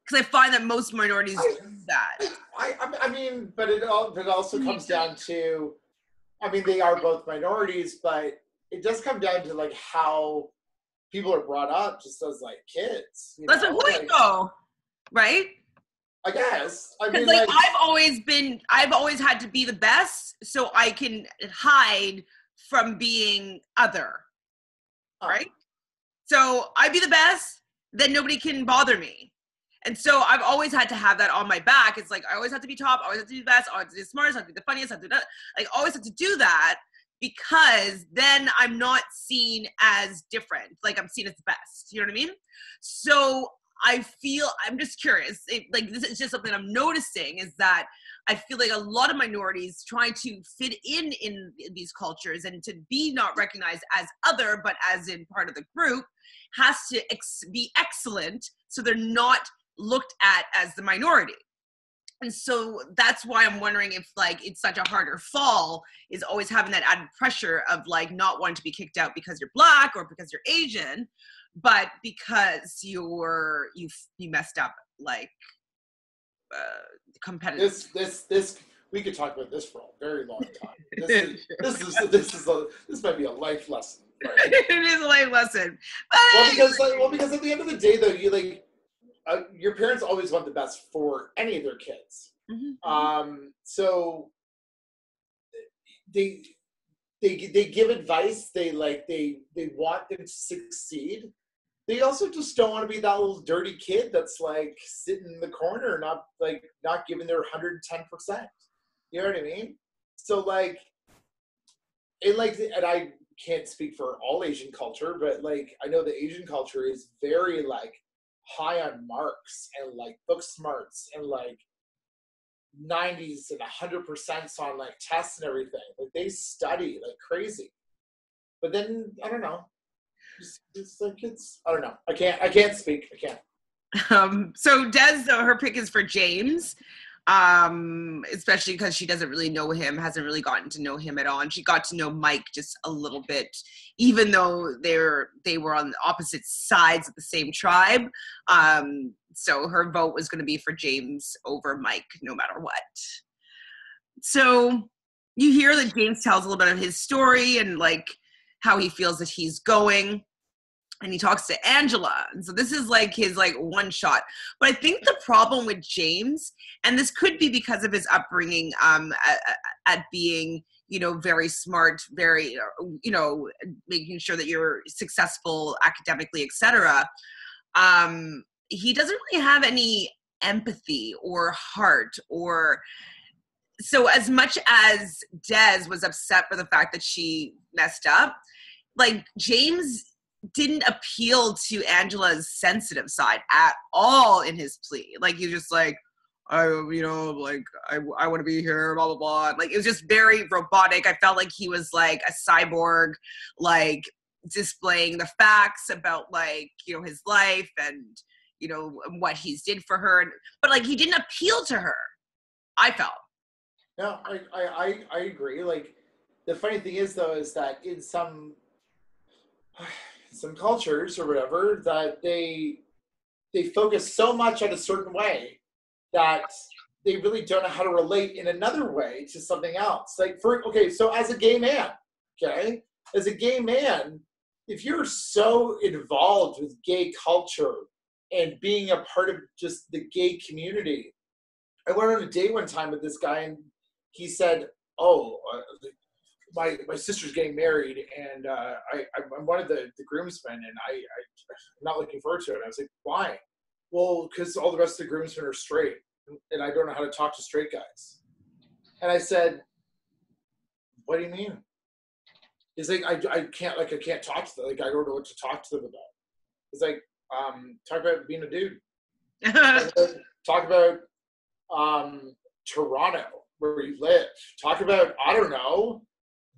Because I find that most minorities I- do that. I, I, mean, but it all, it also mm-hmm. comes down to, I mean, they are both minorities, but it does come down to like how people are brought up, just as like kids. That's a point, Like, though, right? I guess. I mean, like like, I've always been, I've always had to be the best, so I can hide from being other. right? So I be the best, then nobody can bother me. And so I've always had to have that on my back. It's like I always have to be top, always have to be the best, always have to be the smartest, have to be the funniest, have to do that. Like always have to do that because then I'm not seen as different. Like I'm seen as the best. You know what I mean? So I feel I'm just curious. It, like this is just something I'm noticing is that I feel like a lot of minorities trying to fit in in these cultures and to be not recognized as other, but as in part of the group, has to ex- be excellent so they're not looked at as the minority. And so that's why I'm wondering if like it's such a harder fall is always having that added pressure of like not wanting to be kicked out because you're black or because you're Asian, but because you're you you messed up like uh, competitive. this, this, this, we could talk about this for a very long time. This is, [laughs] this is, this is a, this might be a life lesson. Right? [laughs] it is a life lesson. But well, because like, well, because at the end of the day, though, you like, uh, your parents always want the best for any of their kids. Mhm. Um, so they they they give advice. They like they they want them to succeed. They also just don't want to be that little dirty kid that's like sitting in the corner, not like not giving their hundred ten percent. You know what I mean? So like, it like, and I can't speak for all Asian culture, but like I know the Asian culture is very like high on marks and like book smarts and like 90s and 100% on like tests and everything. Like they study like crazy. But then I don't know. It's, it's like it's I don't know. I can't I can't speak. I can't. Um, so Des, though, her pick is for James um especially because she doesn't really know him hasn't really gotten to know him at all and she got to know mike just a little bit even though they're they were on the opposite sides of the same tribe. Um so her vote was going to be for james over mike no matter what. So you hear that james tells a little bit of his story and like how he feels that he's going and he talks to Angela. And so this is like his like one shot. But I think the problem with James, and this could be because of his upbringing um, at, at being you know very smart very you know making sure that you're successful academically etc um he doesn't really have any empathy or heart or so as much as des was upset for the fact that she messed up like james didn't appeal to Angela's sensitive side at all in his plea. Like he's just like, I, you know, like I, I want to be here, blah blah blah. Like it was just very robotic. I felt like he was like a cyborg, like displaying the facts about like you know his life and you know what he's did for her. But like he didn't appeal to her. I felt. No, I I I agree. Like the funny thing is though is that in some some cultures or whatever that they they focus so much on a certain way that they really don't know how to relate in another way to something else. Like for okay, so as a gay man, okay, as a gay man, if you're so involved with gay culture and being a part of just the gay community, I went on a date one time with this guy and he said, "Oh, uh, my my sister's getting married, and uh, I I'm one of the the groomsmen, and I, I am not looking forward to it. I was like, why? Well, because all the rest of the groomsmen are straight, and I don't know how to talk to straight guys. And I said, what do you mean? He's like, I, I can't like I can't talk to them. Like I don't know what to talk to them about. He's like, um, talk about being a dude. [laughs] talk about um, Toronto, where you live. Talk about I don't know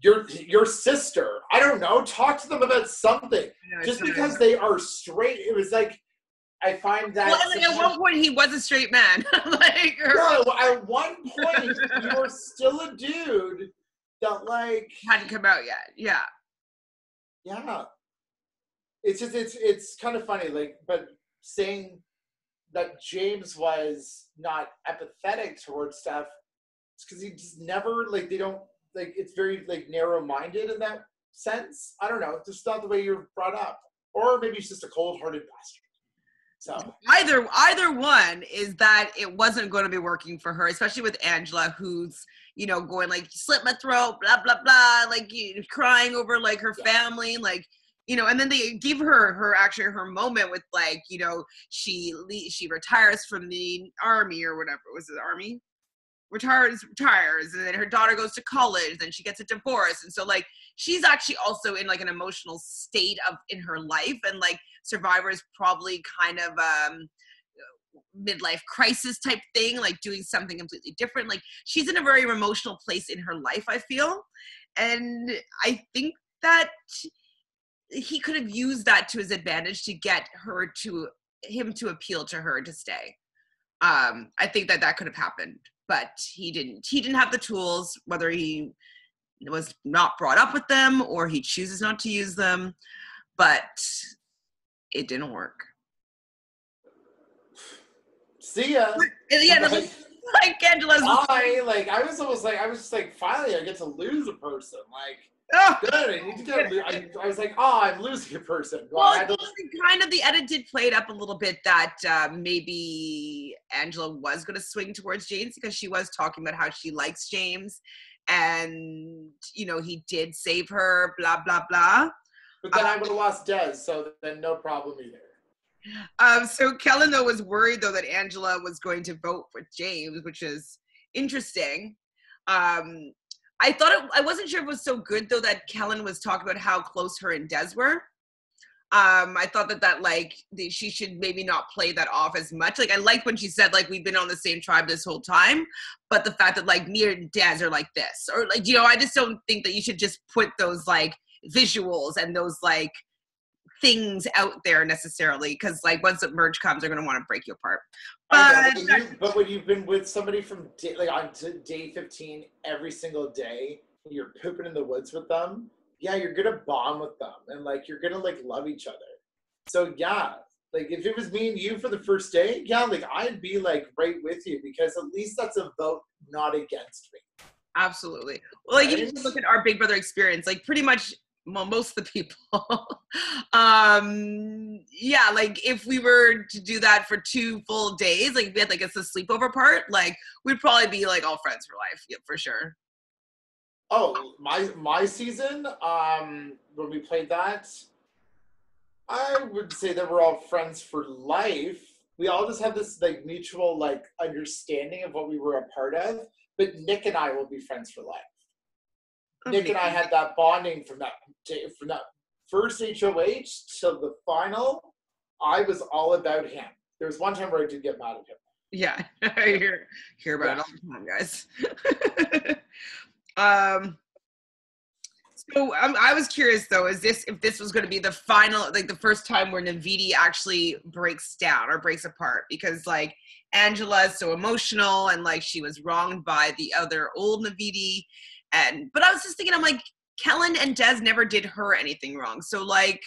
your your sister. I don't know. Talk to them about something. Just because they are straight, it was like I find that. Well, at one point, he was a straight man. [laughs] like, no, at one point, you were still a dude that like hadn't come out yet. Yeah. Yeah. It's just it's it's kind of funny, like, but saying that James was not empathetic towards stuff, it's because he just never like they don't like it's very like narrow-minded in that sense. I don't know, just not the way you're brought up, or maybe it's just a cold-hearted bastard. So either either one is that it wasn't going to be working for her, especially with Angela, who's you know going like slit my throat, blah blah blah, like crying over like her yeah. family, like you know and then they give her her actually her moment with like you know she she retires from the army or whatever was it army retires retires and then her daughter goes to college then she gets a divorce and so like she's actually also in like an emotional state of in her life and like survivor is probably kind of um midlife crisis type thing like doing something completely different like she's in a very emotional place in her life i feel and i think that he could have used that to his advantage to get her to him to appeal to her to stay. Um i think that that could have happened but he didn't he didn't have the tools whether he was not brought up with them or he chooses not to use them but it didn't work see ya yeah like, [laughs] like angela's I, like i was almost like i was just like finally i get to lose a person like Oh, good. I need to get. I, I, was like, oh, I'm losing a person. Well, well kind of the edit did play it up a little bit that uh, maybe Angela was going to swing towards James because she was talking about how she likes James, and you know he did save her blah blah blah. But then I would have lost Des, so then no problem either. um so kellyn though was worried though that angela was going to vote for james which is interesting. Um i thought it i wasn't sure if it was so good though that kellyn was talking about how close her and des were um i thought that that like the, she should maybe not play that off as much. Like i like when she said like we've been on the same tribe this whole time but the fact that like me and des are like this or like you know i just don't think that you should just put those like visuals and those like things out there necessarily because like once the merge comes they're going to want to break you apart. But know, but, you, but when you've been with somebody from day, like on day 15 every single day, you're pooping in the woods with them, yeah, you're gonna bond with them and like you're gonna like love each other. So yeah, like if it was me and you for the first day, yeah, like I'd be like right with you because at least that's a vote not against me. absolutely well, like you Right? just look at our big brother experience like pretty much well, most of the people [laughs] um yeah like if we were to do that for two full days like we had like it's a sleepover part like we'd probably be like all friends for life yeah, for sure Oh, my my season, um, when we played that, I would say that we're all friends for life. We all just have this like mutual like understanding of what we were a part of. But Nick and I will be friends for life. Nick and I had that bonding from that day, from that first HOH till the final. I was all about him. There was one time where I did get mad at him. Yeah, [laughs] I hear hear about it all the time, guys. [laughs] um, so um, I was curious though, is this if this was going to be the final, like the first time where Naviti actually breaks down or breaks apart? Because like Angela is so emotional and like she was wronged by the other old Naviti, and but I was just thinking, I'm like Kellyn and Des never did her anything wrong, so like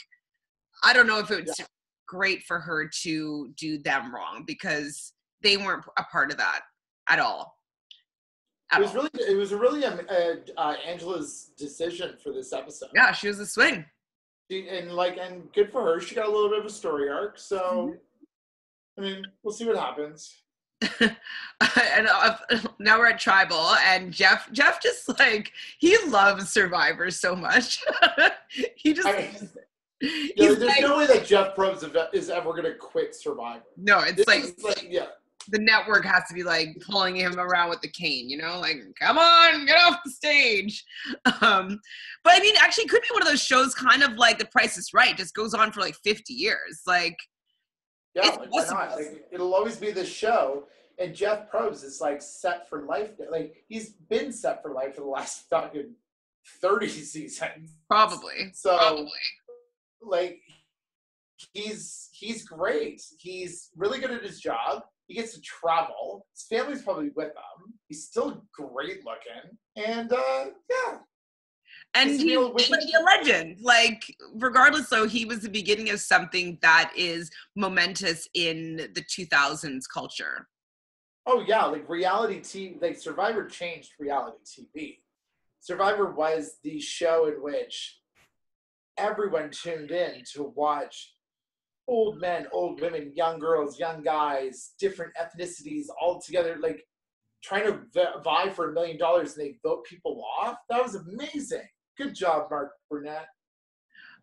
I don't know if it's great for her to do them wrong because they weren't a part of that at all. It was all. really, it was really um, uh, uh, Angela's decision for this episode. yeah, she was a swing. She, and like, and good for her. She got a little bit of a story arc. So, I mean, we'll see what happens. [laughs] and uh, [laughs] now we're at tribal, and Jeff. Jeff just like he loves Survivor so much. [laughs] he just I- there's like, no way that Jeff Probst is- ever going to quit Survivor. no, it's like like, yeah, the network has to be like pulling him around with the cane, you know, like come on, get off the stage. [laughs] Um, but I mean, actually, it could be one of those shows, kind of like The Price is Right, just goes on for like fifty years. Like, yeah. Like, why not? Like, it'll always be the show. And Jeff Probst is like set for life. Like he's been set for life for the last [laughs] fucking thirty seasons. probably, So, probably. like, he's he's great. He's really good at his job. He gets to travel. His family's probably with him. He's still great looking. And uh, yeah, and He's he's like a legend. Like, regardless, though, he was the beginning of something that is momentous in the 2000s culture. Oh yeah, like reality TV, like Survivor changed reality TV. Survivor was the show in which everyone tuned in to watch old men, old women, young girls, young guys, different ethnicities all together, like trying to v- vie for a million dollars and they vote people off. That was amazing. Good job, Mark Burnett.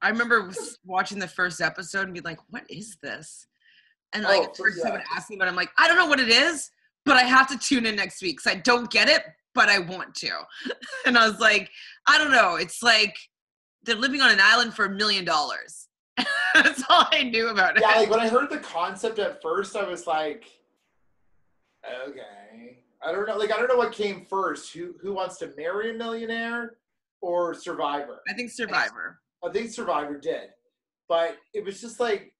I remember watching the first episode and be like, "What is this?" And like, Oh, first yeah. someone asked me, but I'm like, "I don't know what it is, but I have to tune in next week because I don't get it, but I want to." [laughs] and I was like, "I don't know. It's like they're living on an island for a million dollars." [laughs] That's all I knew about it. Yeah, like when I heard the concept at first, I was like, okay. I don't know. Like I don't know what came first. Who who wants to marry a millionaire or Survivor? I think Survivor. I think Survivor did, but it was just like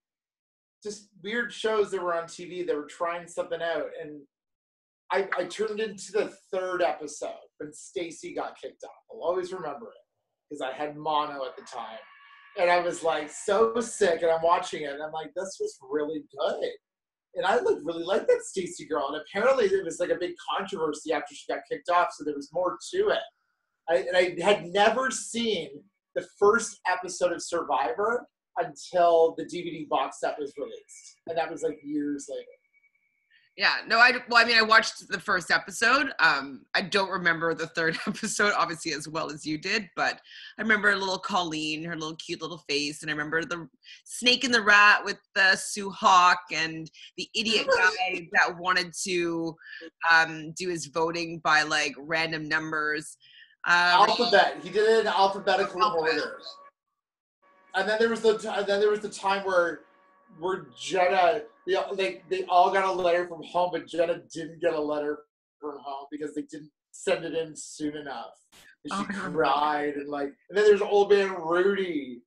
just weird shows that were on TV that were trying something out, and I I turned into the third episode when Stacy got kicked off. I'll always remember it because I had mono at the time, and I was like so sick, and I'm watching it, and I'm like, this was really good. And I like really like that Stacy girl, and apparently it was like a big controversy after she got kicked off, so there was more to it. I, and I had never seen the first episode of Survivor until the DVD box set was released, and that was like years later. Yeah, no, I well, I mean, I watched the first episode. Um, I don't remember the third [laughs] episode, obviously, as well as you did, but I remember a little Colleen, her little cute little face, and I remember the snake and the rat with the Sue Hawk and the idiot [laughs] guy that wanted to um, do his voting by like random numbers. Um, Alphabet. He did it in alphabetical order. And then there was the and then there was the time where where Jenna they, all- they they all got a letter from home, but Jenna didn't get a letter from home because they didn't send it in soon enough. And she Oh, cried and like and then there's old man Rudy.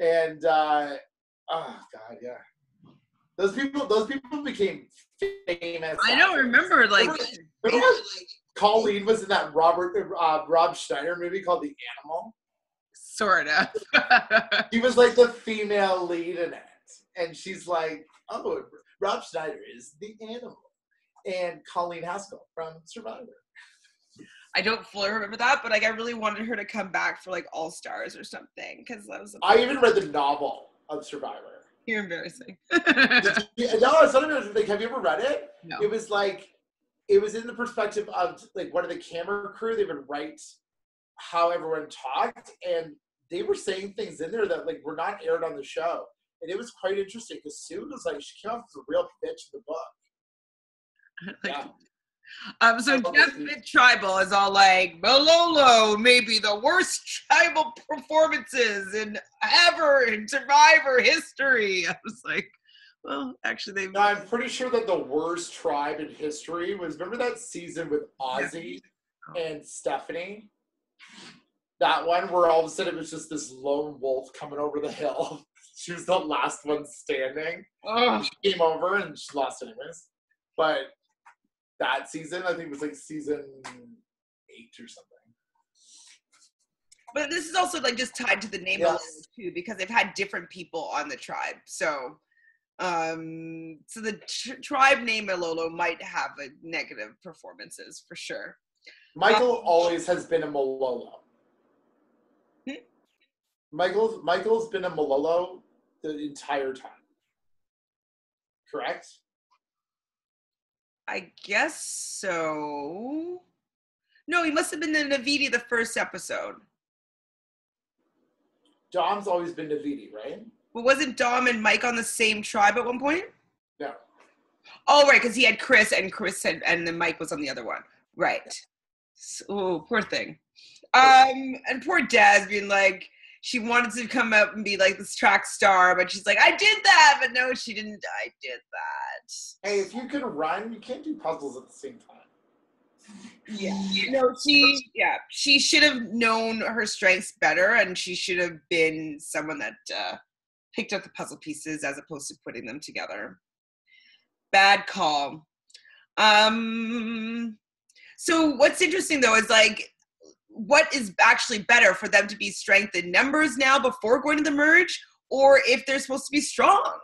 And uh oh god, yeah. Those people those people became famous. I don't remember like Remember- remember when Colleen was in that Robert uh, Rob Schneider movie called The Animal. sort of. [laughs] he was like the female lead in it, and she's like, "Oh, Rob Schneider is the animal," and Colleen Haskell from Survivor. I don't fully remember that, but like I really wanted her to come back for like All Stars or something because that was. I even read the novel of Survivor. You're embarrassing. No, it's not like. Have you ever read it? no. It was like, it was in the perspective of like one of the camera crew. They would write how everyone talked, and they were saying things in there that like were not aired on the show, and it was quite interesting because Sue was like she came off as a real bitch in the book. [laughs] Like, Yeah. Um, so Jeff it. Tribal is all like, Malolo may be the worst tribal performances in ever in Survivor history. [laughs] I was like, well, actually, they. Now, I'm pretty sure that the worst tribe in history was remember that season with Ozzy and Stephanie? That one where all of a sudden it was just this lone wolf coming over the hill. [laughs] she was the last one standing. Ugh. She came over and she lost anyways. But that season, I think it was like season eight or something. But this is also like just tied to the name Yes. alone too, because they've had different people on the tribe. So, um, so the tr- tribe name Malolo might have a negative performances for sure. Michael always has been a Malolo. Hmm? Michael's Michael's been a Malolo the entire time. Correct? I guess so. No, he must have been the Naviti the first episode. Dom's always been Naviti, right? But wasn't Dom and Mike on the same tribe at one point? No. Oh, right, because he had Chris and Chris had, and then Mike was on the other one. Right. So, oh, poor thing. Um, and poor Daz being like, she wanted to come up and be like this track star, but she's like, I did that, but no, she didn't. I did that. Hey, if you can run, you can't do puzzles at the same time. Yeah. No, she yeah, she should have known her strengths better and she should have been someone that uh picked up the puzzle pieces as opposed to putting them together. Bad call. Um so what's interesting though is like what is actually better for them to be strength in numbers now before going to the merge or if they're supposed to be strong?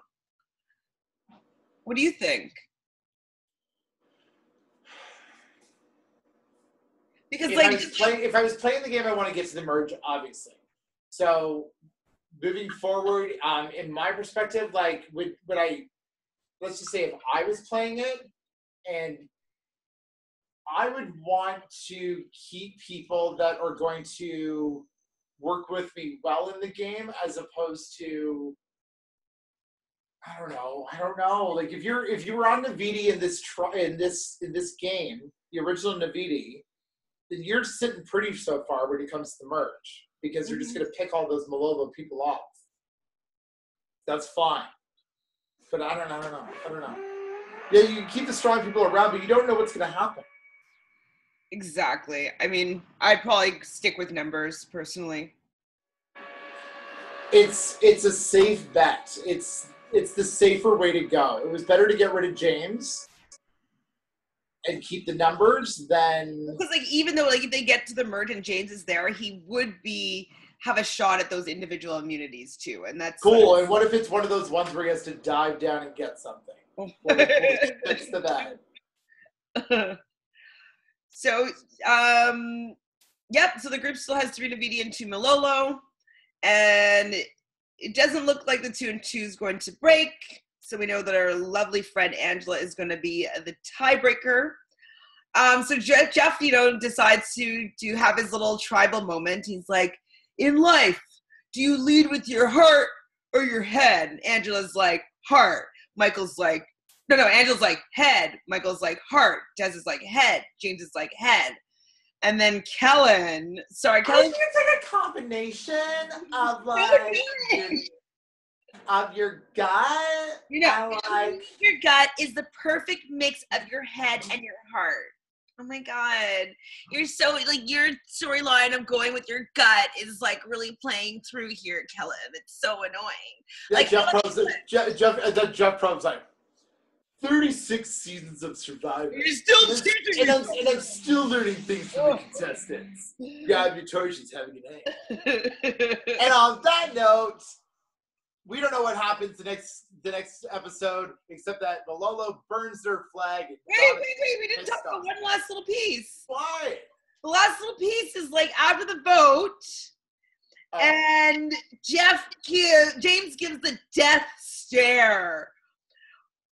What do you think? Because If, I like was playing, if I was playing the game, I want to get to the merge, obviously. So, moving forward, um, in my perspective, like, would, would I, let's just say if I was playing it, and I would want to keep people that are going to work with me well in the game as opposed to I don't know. I don't know. Like if you're if you were on Naviti in this tr- in this in this game, the original Naviti, then you're sitting pretty so far when it comes to the merge because you're just mm-hmm. gonna pick all those Malolo people off. That's fine. But I don't know. I don't know. I don't know. Yeah, you can keep the strong people around, but you don't know what's gonna happen. Exactly. I mean, I'd probably stick with numbers personally. It's it's a safe bet. It's it's the safer way to go. It was better to get rid of James and keep the numbers than Because like even though like if they get to the merge and James is there, he would be have a shot at those individual immunities too, and that's cool. And what if it's one of those ones where he has to dive down and get something? Oh, what if the bed? [laughs] so um yep so the group still has three Naviti and two Malolo and it doesn't look like the two and two is going to break So we know that our lovely friend Angela is going to be the tiebreaker. Um, so Jeff, Jeff, you know, decides to to have his little tribal moment. He's like, "In life, do you lead with your heart or your head?" And Angela's like, "Heart." Michael's like, "No, no." Angela's like, "Head." Michael's like, "Heart." Des is like, "Head." James is like, "Head." And then Kellyn, sorry, I Kellyn. think it's like a combination of [laughs] like your, of your gut. You know, [laughs] like your gut is the perfect mix of your head and your heart. Oh my god, you're so like your storyline of going with your gut is like really playing through here, Kellyn. It's so annoying. yeah, like, Jeff Probst, Jeff Jeff, uh, Jeff Probst's like thirty six seasons of Survivor. You're still And I'm, teaching and, I'm, and I'm still learning things from the oh. contestants. Grab your torches, have a good night. And on that note, we don't know what happens the next the next episode, except that Malolo burns their flag. Wait, wait, wait! We didn't talk about one last little piece. Why? The last little piece is like after the vote, Oh, and Jeff gives James gives the death stare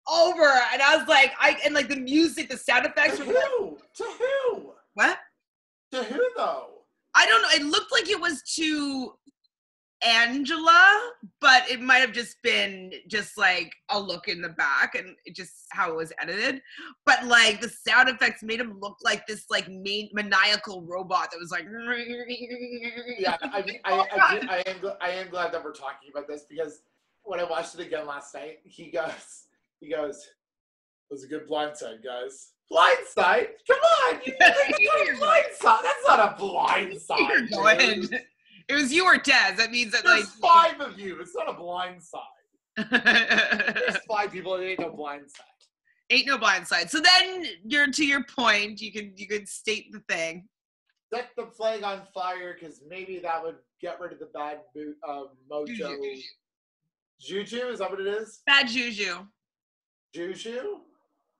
over, and I was like, I and like the music, the sound effects to were like, who? To who? what? To who though? I don't know. It looked like it was to Angela, but it might have just been just like a look in the back and just how it was edited. But like the sound effects made him look like this like main, maniacal robot that was like. [laughs] Yeah, I mean, I, I, do- I am I am glad that we're talking about this because when I watched it again last night, he goes he goes, "It was a good blindside, guys." Blindside? Come on, you [laughs] it's blindside? That's not a blindside. Ahead. [laughs] It was you or Des. That means that like. There's five of you. It's not a blindside. There's [laughs] five people. It ain't no blindside. Ain't no blind side. So then you're to your point. You can you could state the thing. Set the flag on fire because maybe that would get rid of the bad mo- uh, mojo. Juju. Juju is that what it is? Bad juju. Juju.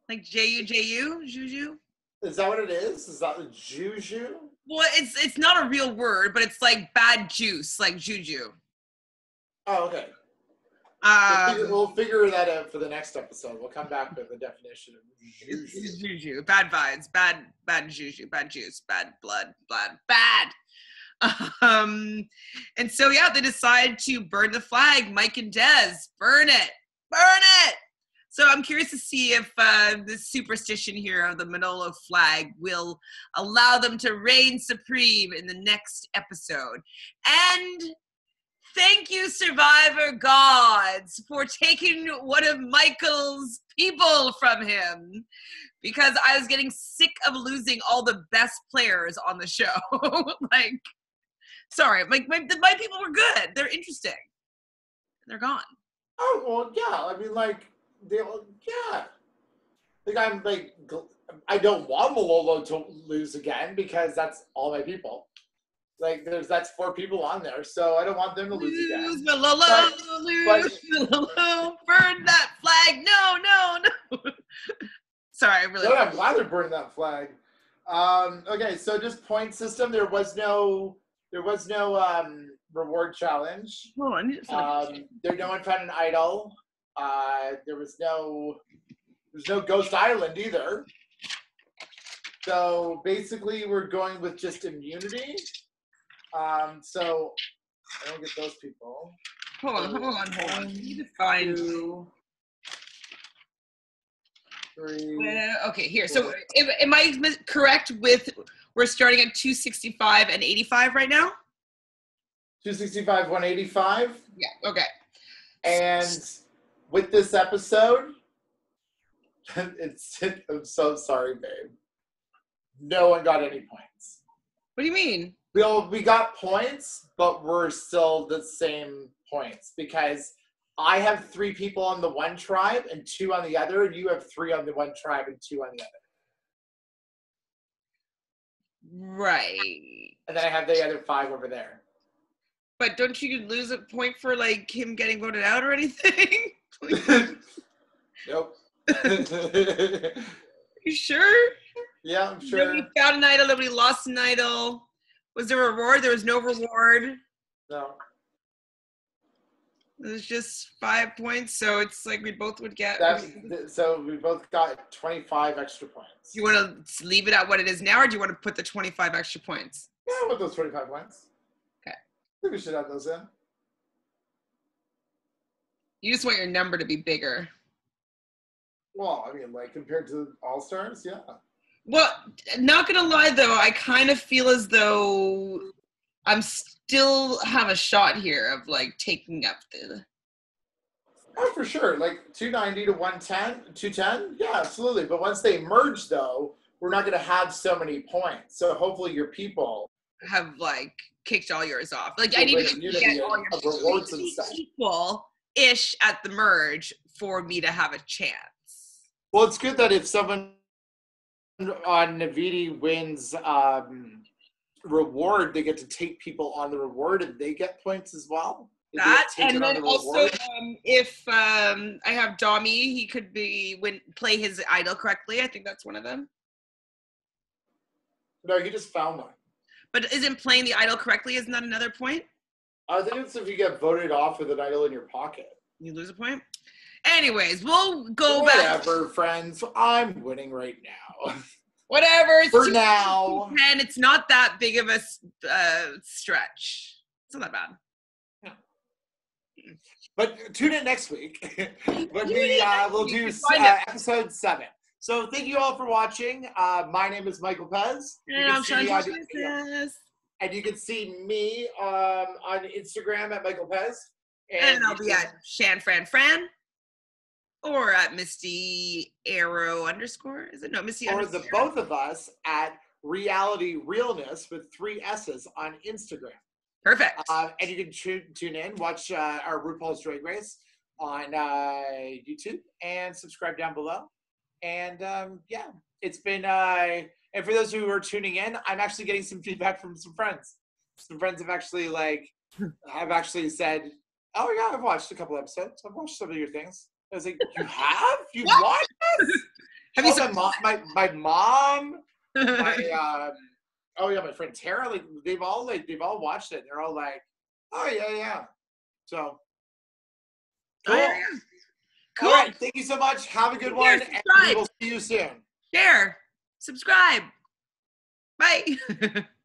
Like J U J U juju. Is that what it is? Is that the juju? Well, it's it's not a real word, but it's like bad juice, like juju. Oh, okay. We'll figure, Um, we'll figure that out for the next episode. We'll come back with the definition of juju. juju, bad vibes, bad bad juju, bad juice, bad blood, blood, bad. [laughs] Um, and so yeah, they decide to burn the flag. Mike and Des, burn it, burn it. So I'm curious to see if uh, the superstition here of the Malolo flag will allow them to reign supreme in the next episode. And thank you, Survivor gods, for taking one of Michael's people from him because I was getting sick of losing all the best players on the show. [laughs] like, sorry, like my, my people were good. They're interesting. They're gone. Oh well, yeah. I mean, like they, yeah. Like I'm like, I don't want Malolo to lose again because that's all my people. Like there's that's four people on there, so I don't want them to lose Lose again. Malolo, lose Malolo, burn that flag. No, no, no. [laughs] sorry, I really. No, I'm glad they're burning that flag. Um, okay, so just point system. There was no, there was no um, reward challenge. Hold on. I need to find- Um, there, no one found an idol. Uh, there was no, there's no Ghost Island either. So basically, we're going with just immunity. Um, so I don't get those people. hold on, hold on, hold on. I need to find. Two, three. Uh, okay, here. So, am, am I correct with we're starting at 265 and 85 right now? 265, 185. Yeah. Okay. And with this episode, [laughs] it's I'm so sorry, babe. No one got any points. What do you mean? We all, we got points, but we're still the same points because I have three people on the one tribe and two on the other, and you have three on the one tribe and two on the other. Right. And then I have the other five over there. But don't you lose a point for like him getting voted out or anything? [laughs] nope. [laughs] you sure? yeah, I'm sure. Nobody found an idol. Nobody lost an idol. Was there a reward? There was no reward. No. It's just five points, so it's like we both would get. That, so we both got 25 extra points. you want to leave it at what it is now, or do you want to put the 25 extra points? Yeah, with those 25 points. Okay. I think we should add those in. You just want your number to be bigger. Well, I mean, like compared to All Stars, yeah. Well, not gonna lie though, I kind of feel as though I'm still have a shot here of like taking up the. Oh, for sure. Like 290 to 110, 210? Yeah, absolutely. But once they merge, though, we're not going to have so many points. So hopefully your people have like kicked all yours off. Like I need to get all your a rewards and [laughs] stuff. equal ish at the merge for me to have a chance. Well, it's good that if someone on Naviti wins um, reward, they get to take people on the reward and they get points as well. That and then the also um, if um, I have Domi, he could be win play his idol correctly. I think that's one of them. No, he just found one. But isn't playing the idol correctly isn't that another point? I think it's if you get voted off with an idol in your pocket. You lose a point. Anyways, we'll go back. Whatever, friends. I'm winning right now. [laughs] Whatever. It's For now. And it's not that big of a uh, stretch. It's not that bad. But tune in next week [laughs] when we uh, will do to s- find uh, episode seven. So thank you all for watching. Uh, my name is Michael Pez. And I'm Sean me on- Francis. And you can see me um, on Instagram at Michael Pez. And I'll be at Shan Fran Fran. Or at Misty Arrow underscore. Is it no Misty or the both of us at Reality Realness with three S's on Instagram. Perfect. Uh, and you can tune, tune in, watch uh, our RuPaul's Drag Race on uh, YouTube, and subscribe down below. And um, yeah, it's been. Uh, and for those who are tuning in, I'm actually getting some feedback from some friends. Some friends have actually like have actually said, "Oh yeah, I've watched a couple episodes. I've watched some of your things." I was like, "You have? You [laughs] watched this?" Have you oh, my mom, my my mom, my [laughs] um, oh yeah, my friend Tara, like they've all like they've all watched it. They're all like, oh yeah, yeah. So Oh, cool. yeah, yeah. Cool. All right, thank you so much. Have a good one, and we will see you soon. Share. Subscribe. Bye. [laughs]